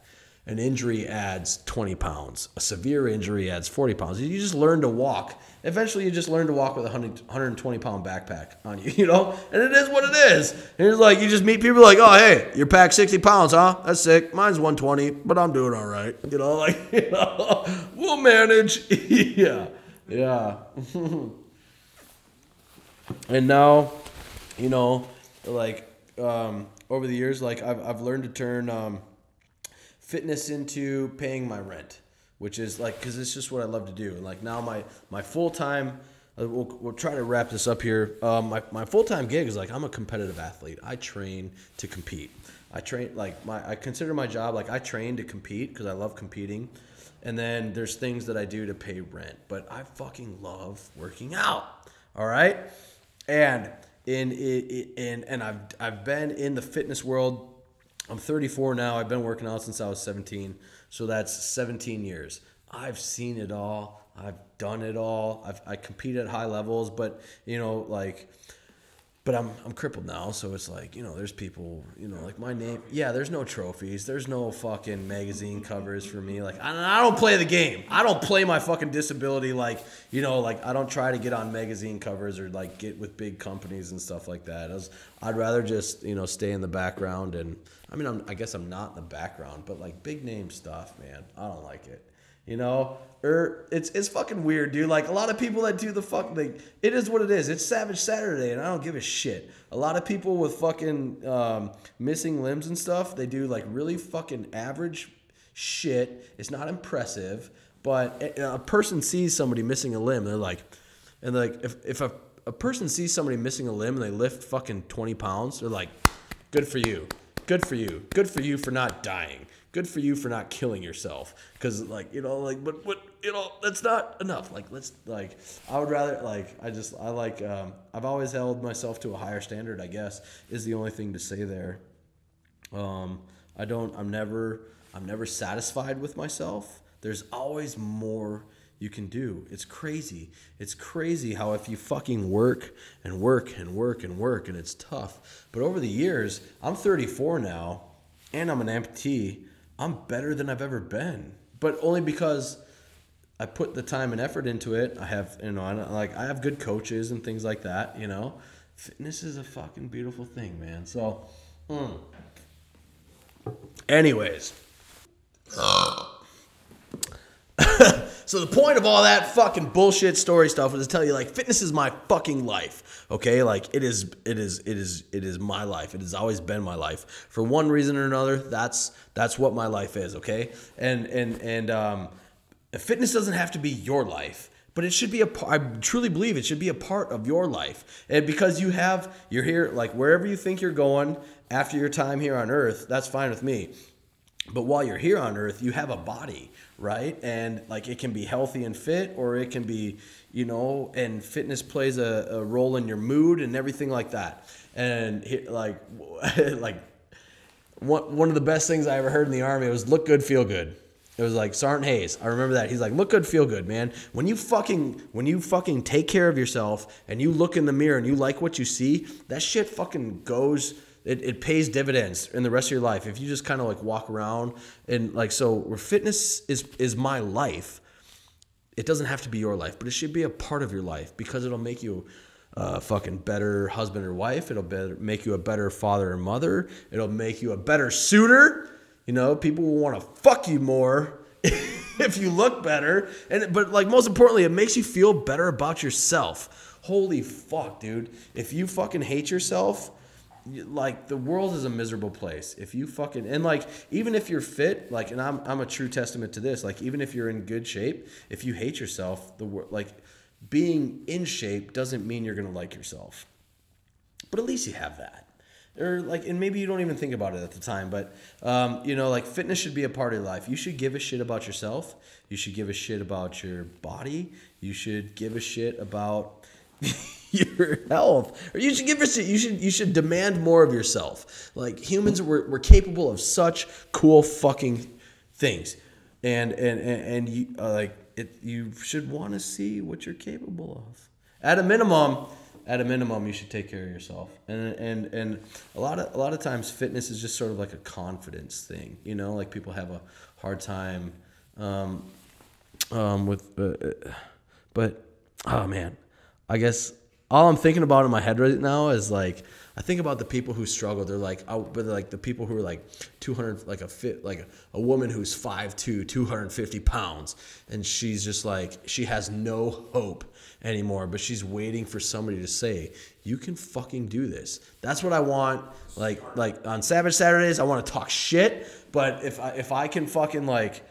an injury adds 20 pounds. A severe injury adds 40 pounds. You just learn to walk. Eventually, you just learn to walk with a 120 pound backpack on you, you know? And it is what it is. And it's like, you just meet people like, oh, hey, you're packed 60 pounds, huh? That's sick. Mine's 120, but I'm doing all right. You know, like, you know, we'll manage. yeah. Yeah. and now, you know, like, um, over the years, like, I've, I've learned to turn, um, fitness into paying my rent, which is like because it's just what I love to do. And like now my my full time. Uh, we'll, we'll try to wrap this up here. Um, my my full time gig is like I'm a competitive athlete. I train to compete. I train like my I consider my job like I train to compete because I love competing, and then there's things that I do to pay rent. But I fucking love working out. All right, and in it, in and I've I've been in the fitness world I'm 34 now. I've been working out since I was 17. So that's 17 years. I've seen it all. I've done it all. I've I compete at high levels, but you know, like but I'm I'm crippled now, so it's like, you know, there's people, you know, like my name. Yeah, there's no trophies. There's no fucking magazine covers for me. Like I, I don't play the game. I don't play my fucking disability like, you know, like I don't try to get on magazine covers or like get with big companies and stuff like that. I was, I'd rather just, you know, stay in the background and I mean, I'm, I guess I'm not in the background, but like big name stuff, man, I don't like it. You know, or er, it's it's fucking weird, dude. Like a lot of people that do the fuck like it is what it is. It's Savage Saturday, and I don't give a shit. A lot of people with fucking um, missing limbs and stuff, they do like really fucking average shit. It's not impressive, but a person sees somebody missing a limb, they're like, and like if if a a person sees somebody missing a limb and they lift fucking 20 pounds, they're like, good for you. Good for you. Good for you for not dying good for you for not killing yourself because like you know like but what you know that's not enough like let's like i would rather like i just i like um, i've always held myself to a higher standard i guess is the only thing to say there um, i don't i'm never i'm never satisfied with myself there's always more you can do. It's crazy. It's crazy how if you fucking work and work and work and work and it's tough. But over the years, I'm 34 now and I'm an amputee I'm better than I've ever been, but only because I put the time and effort into it. I have, you know, I, like I have good coaches and things like that. You know, fitness is a fucking beautiful thing, man. So, mm. anyways. so the point of all that fucking bullshit story stuff was to tell you like fitness is my fucking life. Okay? Like it is it is it is it is my life. It has always been my life. For one reason or another, that's that's what my life is, okay? And and and um fitness doesn't have to be your life but it should be a part i truly believe it should be a part of your life and because you have you're here like wherever you think you're going after your time here on earth that's fine with me but while you're here on earth you have a body right and like it can be healthy and fit or it can be you know and fitness plays a, a role in your mood and everything like that and like like one, one of the best things i ever heard in the army was look good feel good it was like Sergeant Hayes. I remember that. He's like, look good, feel good, man. When you fucking when you fucking take care of yourself and you look in the mirror and you like what you see, that shit fucking goes it, it pays dividends in the rest of your life. If you just kind of like walk around and like so where fitness is is my life. It doesn't have to be your life, but it should be a part of your life because it'll make you a fucking better husband or wife. It'll better, make you a better father or mother. It'll make you a better suitor you know, people will want to fuck you more if you look better. And but like most importantly, it makes you feel better about yourself. Holy fuck, dude. If you fucking hate yourself, like the world is a miserable place. If you fucking and like even if you're fit, like and I'm I'm a true testament to this. Like even if you're in good shape, if you hate yourself, the world like being in shape doesn't mean you're gonna like yourself. But at least you have that or like and maybe you don't even think about it at the time but um, you know like fitness should be a part of life you should give a shit about yourself you should give a shit about your body you should give a shit about your health. Or you should give you should you should demand more of yourself. Like humans we're, we're capable of such cool fucking things. And and and, and you uh, like it you should want to see what you're capable of. At a minimum at a minimum you should take care of yourself. And and and a lot of a lot of times fitness is just sort of like a confidence thing you know? Like people have a hard time um, um, with uh, but oh man i guess all i'm thinking about in my head right now is like I think about the people who struggle. They're like, oh, but they're like the people who are like 200, like a fit, like a, a woman who's 5'2", 250 pounds, and she's just like she has no hope anymore, but she's waiting for somebody to say, "You can fucking do this." That's what I want. Like like on Savage Saturdays, I want to talk shit, but if I, if I can fucking like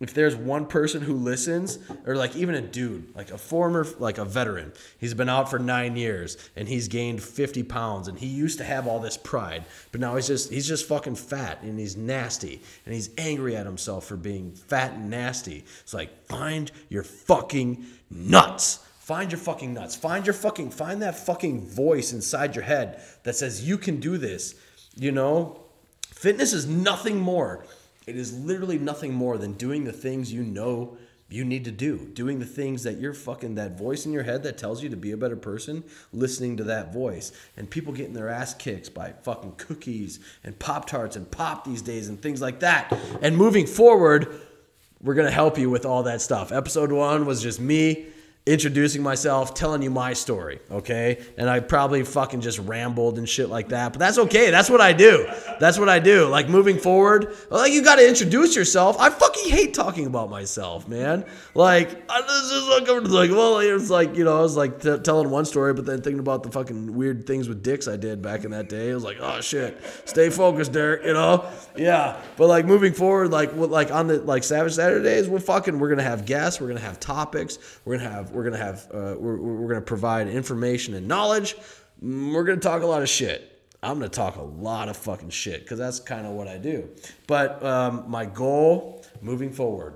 if there's one person who listens or like even a dude like a former like a veteran he's been out for nine years and he's gained 50 pounds and he used to have all this pride but now he's just he's just fucking fat and he's nasty and he's angry at himself for being fat and nasty it's like find your fucking nuts Find your fucking nuts. Find your fucking find that fucking voice inside your head that says you can do this. You know, fitness is nothing more. It is literally nothing more than doing the things you know you need to do. Doing the things that you're fucking that voice in your head that tells you to be a better person, listening to that voice. And people getting their ass kicked by fucking cookies and Pop Tarts and pop these days and things like that. And moving forward, we're going to help you with all that stuff. Episode 1 was just me introducing myself, telling you my story, okay? And I probably fucking just rambled and shit like that, but that's okay. That's what I do. That's what I do. Like moving forward, like you got to introduce yourself. I fucking hate talking about myself, man. Like I just like, well, it's like you know, I was like t- telling one story, but then thinking about the fucking weird things with dicks I did back in that day. I was like, oh shit, stay focused, Derek. You know, yeah. But like moving forward, like what, like on the like Savage Saturdays, we're fucking we're gonna have guests, we're gonna have topics, we're gonna have we're gonna have uh, we're, we're gonna provide information and knowledge. We're gonna talk a lot of shit. I'm gonna talk a lot of fucking shit because that's kind of what I do. But um, my goal moving forward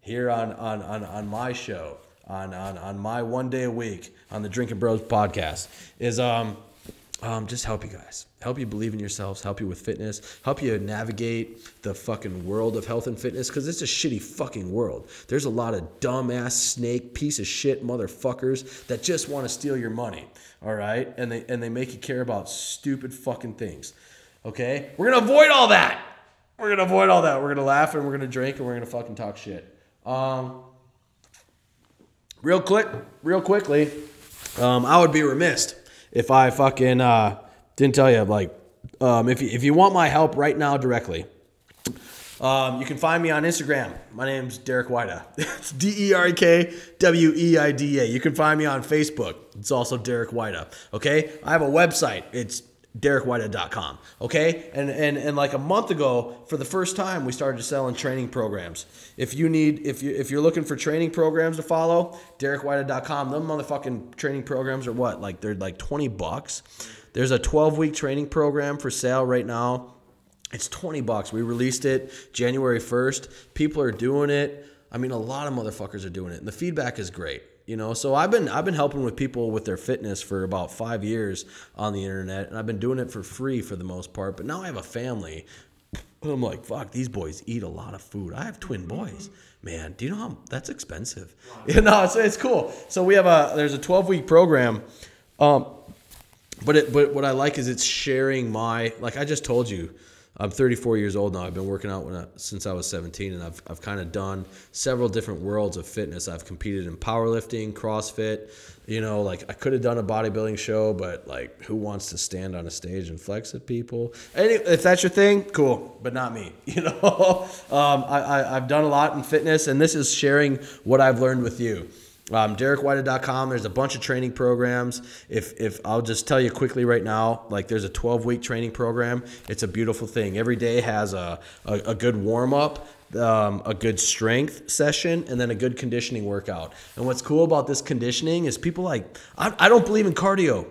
here on on on, on my show on, on on my one day a week on the Drinking Bros podcast is um um, just help you guys, help you believe in yourselves, help you with fitness, help you navigate the fucking world of health and fitness because it's a shitty fucking world. There's a lot of dumbass snake piece of shit motherfuckers that just want to steal your money, all right? And they and they make you care about stupid fucking things. Okay, we're gonna avoid all that. we're gonna avoid all that. We're gonna laugh and we're gonna drink and we're gonna fucking talk shit. Um, real quick, real quickly, um, I would be remiss if I fucking uh, didn't tell you like um, if you, if you want my help right now directly. Um, you can find me on Instagram. My name's Derek Weida. It's D E R K W E I D A. You can find me on Facebook. It's also Derek Weida. Okay. I have a website. It's derekweida.com. Okay. And, and, and like a month ago, for the first time, we started selling training programs. If you need, if you, if you're looking for training programs to follow, derekweida.com. Them motherfucking training programs are what? Like they're like 20 bucks. There's a 12 week training program for sale right now. It's 20 bucks. We released it January 1st. People are doing it. I mean, a lot of motherfuckers are doing it, and the feedback is great. You know, so I've been I've been helping with people with their fitness for about five years on the internet, and I've been doing it for free for the most part. But now I have a family. and I'm like, fuck, these boys eat a lot of food. I have twin boys. Man, do you know how that's expensive? You know, it's, it's cool. So we have a there's a 12 week program. Um, but it, but what I like is it's sharing my like I just told you. I'm 34 years old now. I've been working out I, since I was 17, and I've, I've kind of done several different worlds of fitness. I've competed in powerlifting, CrossFit. You know, like I could have done a bodybuilding show, but like, who wants to stand on a stage and flex at people? And if that's your thing, cool, but not me. You know, um, I, I, I've done a lot in fitness, and this is sharing what I've learned with you. Um, DerekWeida.com. There's a bunch of training programs. If if I'll just tell you quickly right now, like there's a 12 week training program. It's a beautiful thing. Every day has a a, a good warm up. Um, a good strength session and then a good conditioning workout. And what's cool about this conditioning is people like, I, I don't believe in cardio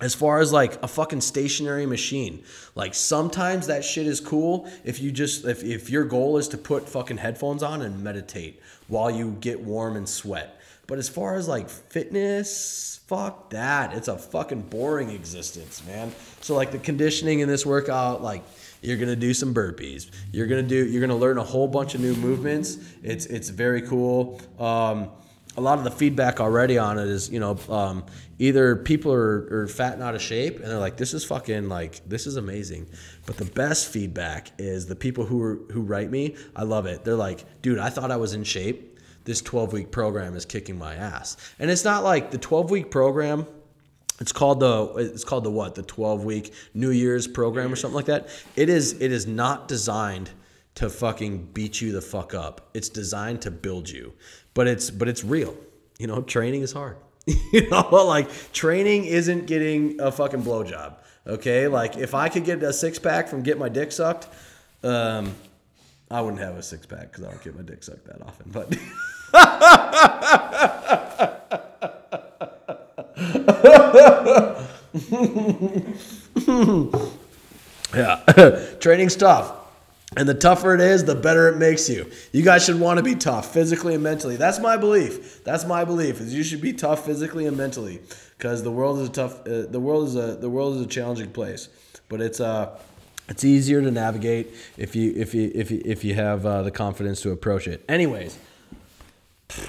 as far as like a fucking stationary machine like sometimes that shit is cool if you just if, if your goal is to put fucking headphones on and meditate while you get warm and sweat but as far as like fitness fuck that it's a fucking boring existence man so like the conditioning in this workout like you're gonna do some burpees you're gonna do you're gonna learn a whole bunch of new movements it's it's very cool um, a lot of the feedback already on it is, you know, um, either people are, are fat and out of shape and they're like, this is fucking like, this is amazing. But the best feedback is the people who are, who write me. I love it. They're like, dude, I thought I was in shape. This 12 week program is kicking my ass. And it's not like the 12 week program. It's called the it's called the what the 12 week New Year's program or something like that. It is it is not designed to fucking beat you the fuck up. It's designed to build you. But it's but it's real. You know, training is hard. you know, like training isn't getting a fucking blowjob. Okay? Like if I could get a six pack from get my dick sucked, um, I wouldn't have a six pack because I don't get my dick sucked that often. But yeah, training stuff. And the tougher it is, the better it makes you. You guys should want to be tough physically and mentally. That's my belief. That's my belief is you should be tough physically and mentally because the world is a tough uh, the world is a the world is a challenging place. But it's uh it's easier to navigate if you if you if you if you have uh, the confidence to approach it. Anyways,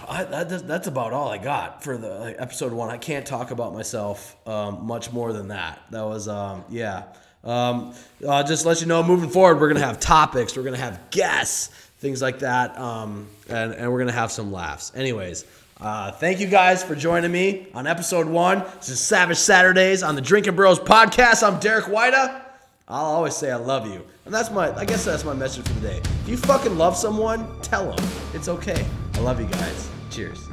I, that, that's about all I got for the like, episode one. I can't talk about myself um, much more than that. That was um, yeah. Um, uh, just let you know, moving forward, we're gonna have topics, we're gonna have guests, things like that, um, and, and we're gonna have some laughs. Anyways, uh, thank you guys for joining me on episode one. This is Savage Saturdays on the Drinking Bros podcast. I'm Derek Weida. I'll always say I love you, and that's my. I guess that's my message for the day. If you fucking love someone, tell them it's okay. I love you guys. Cheers.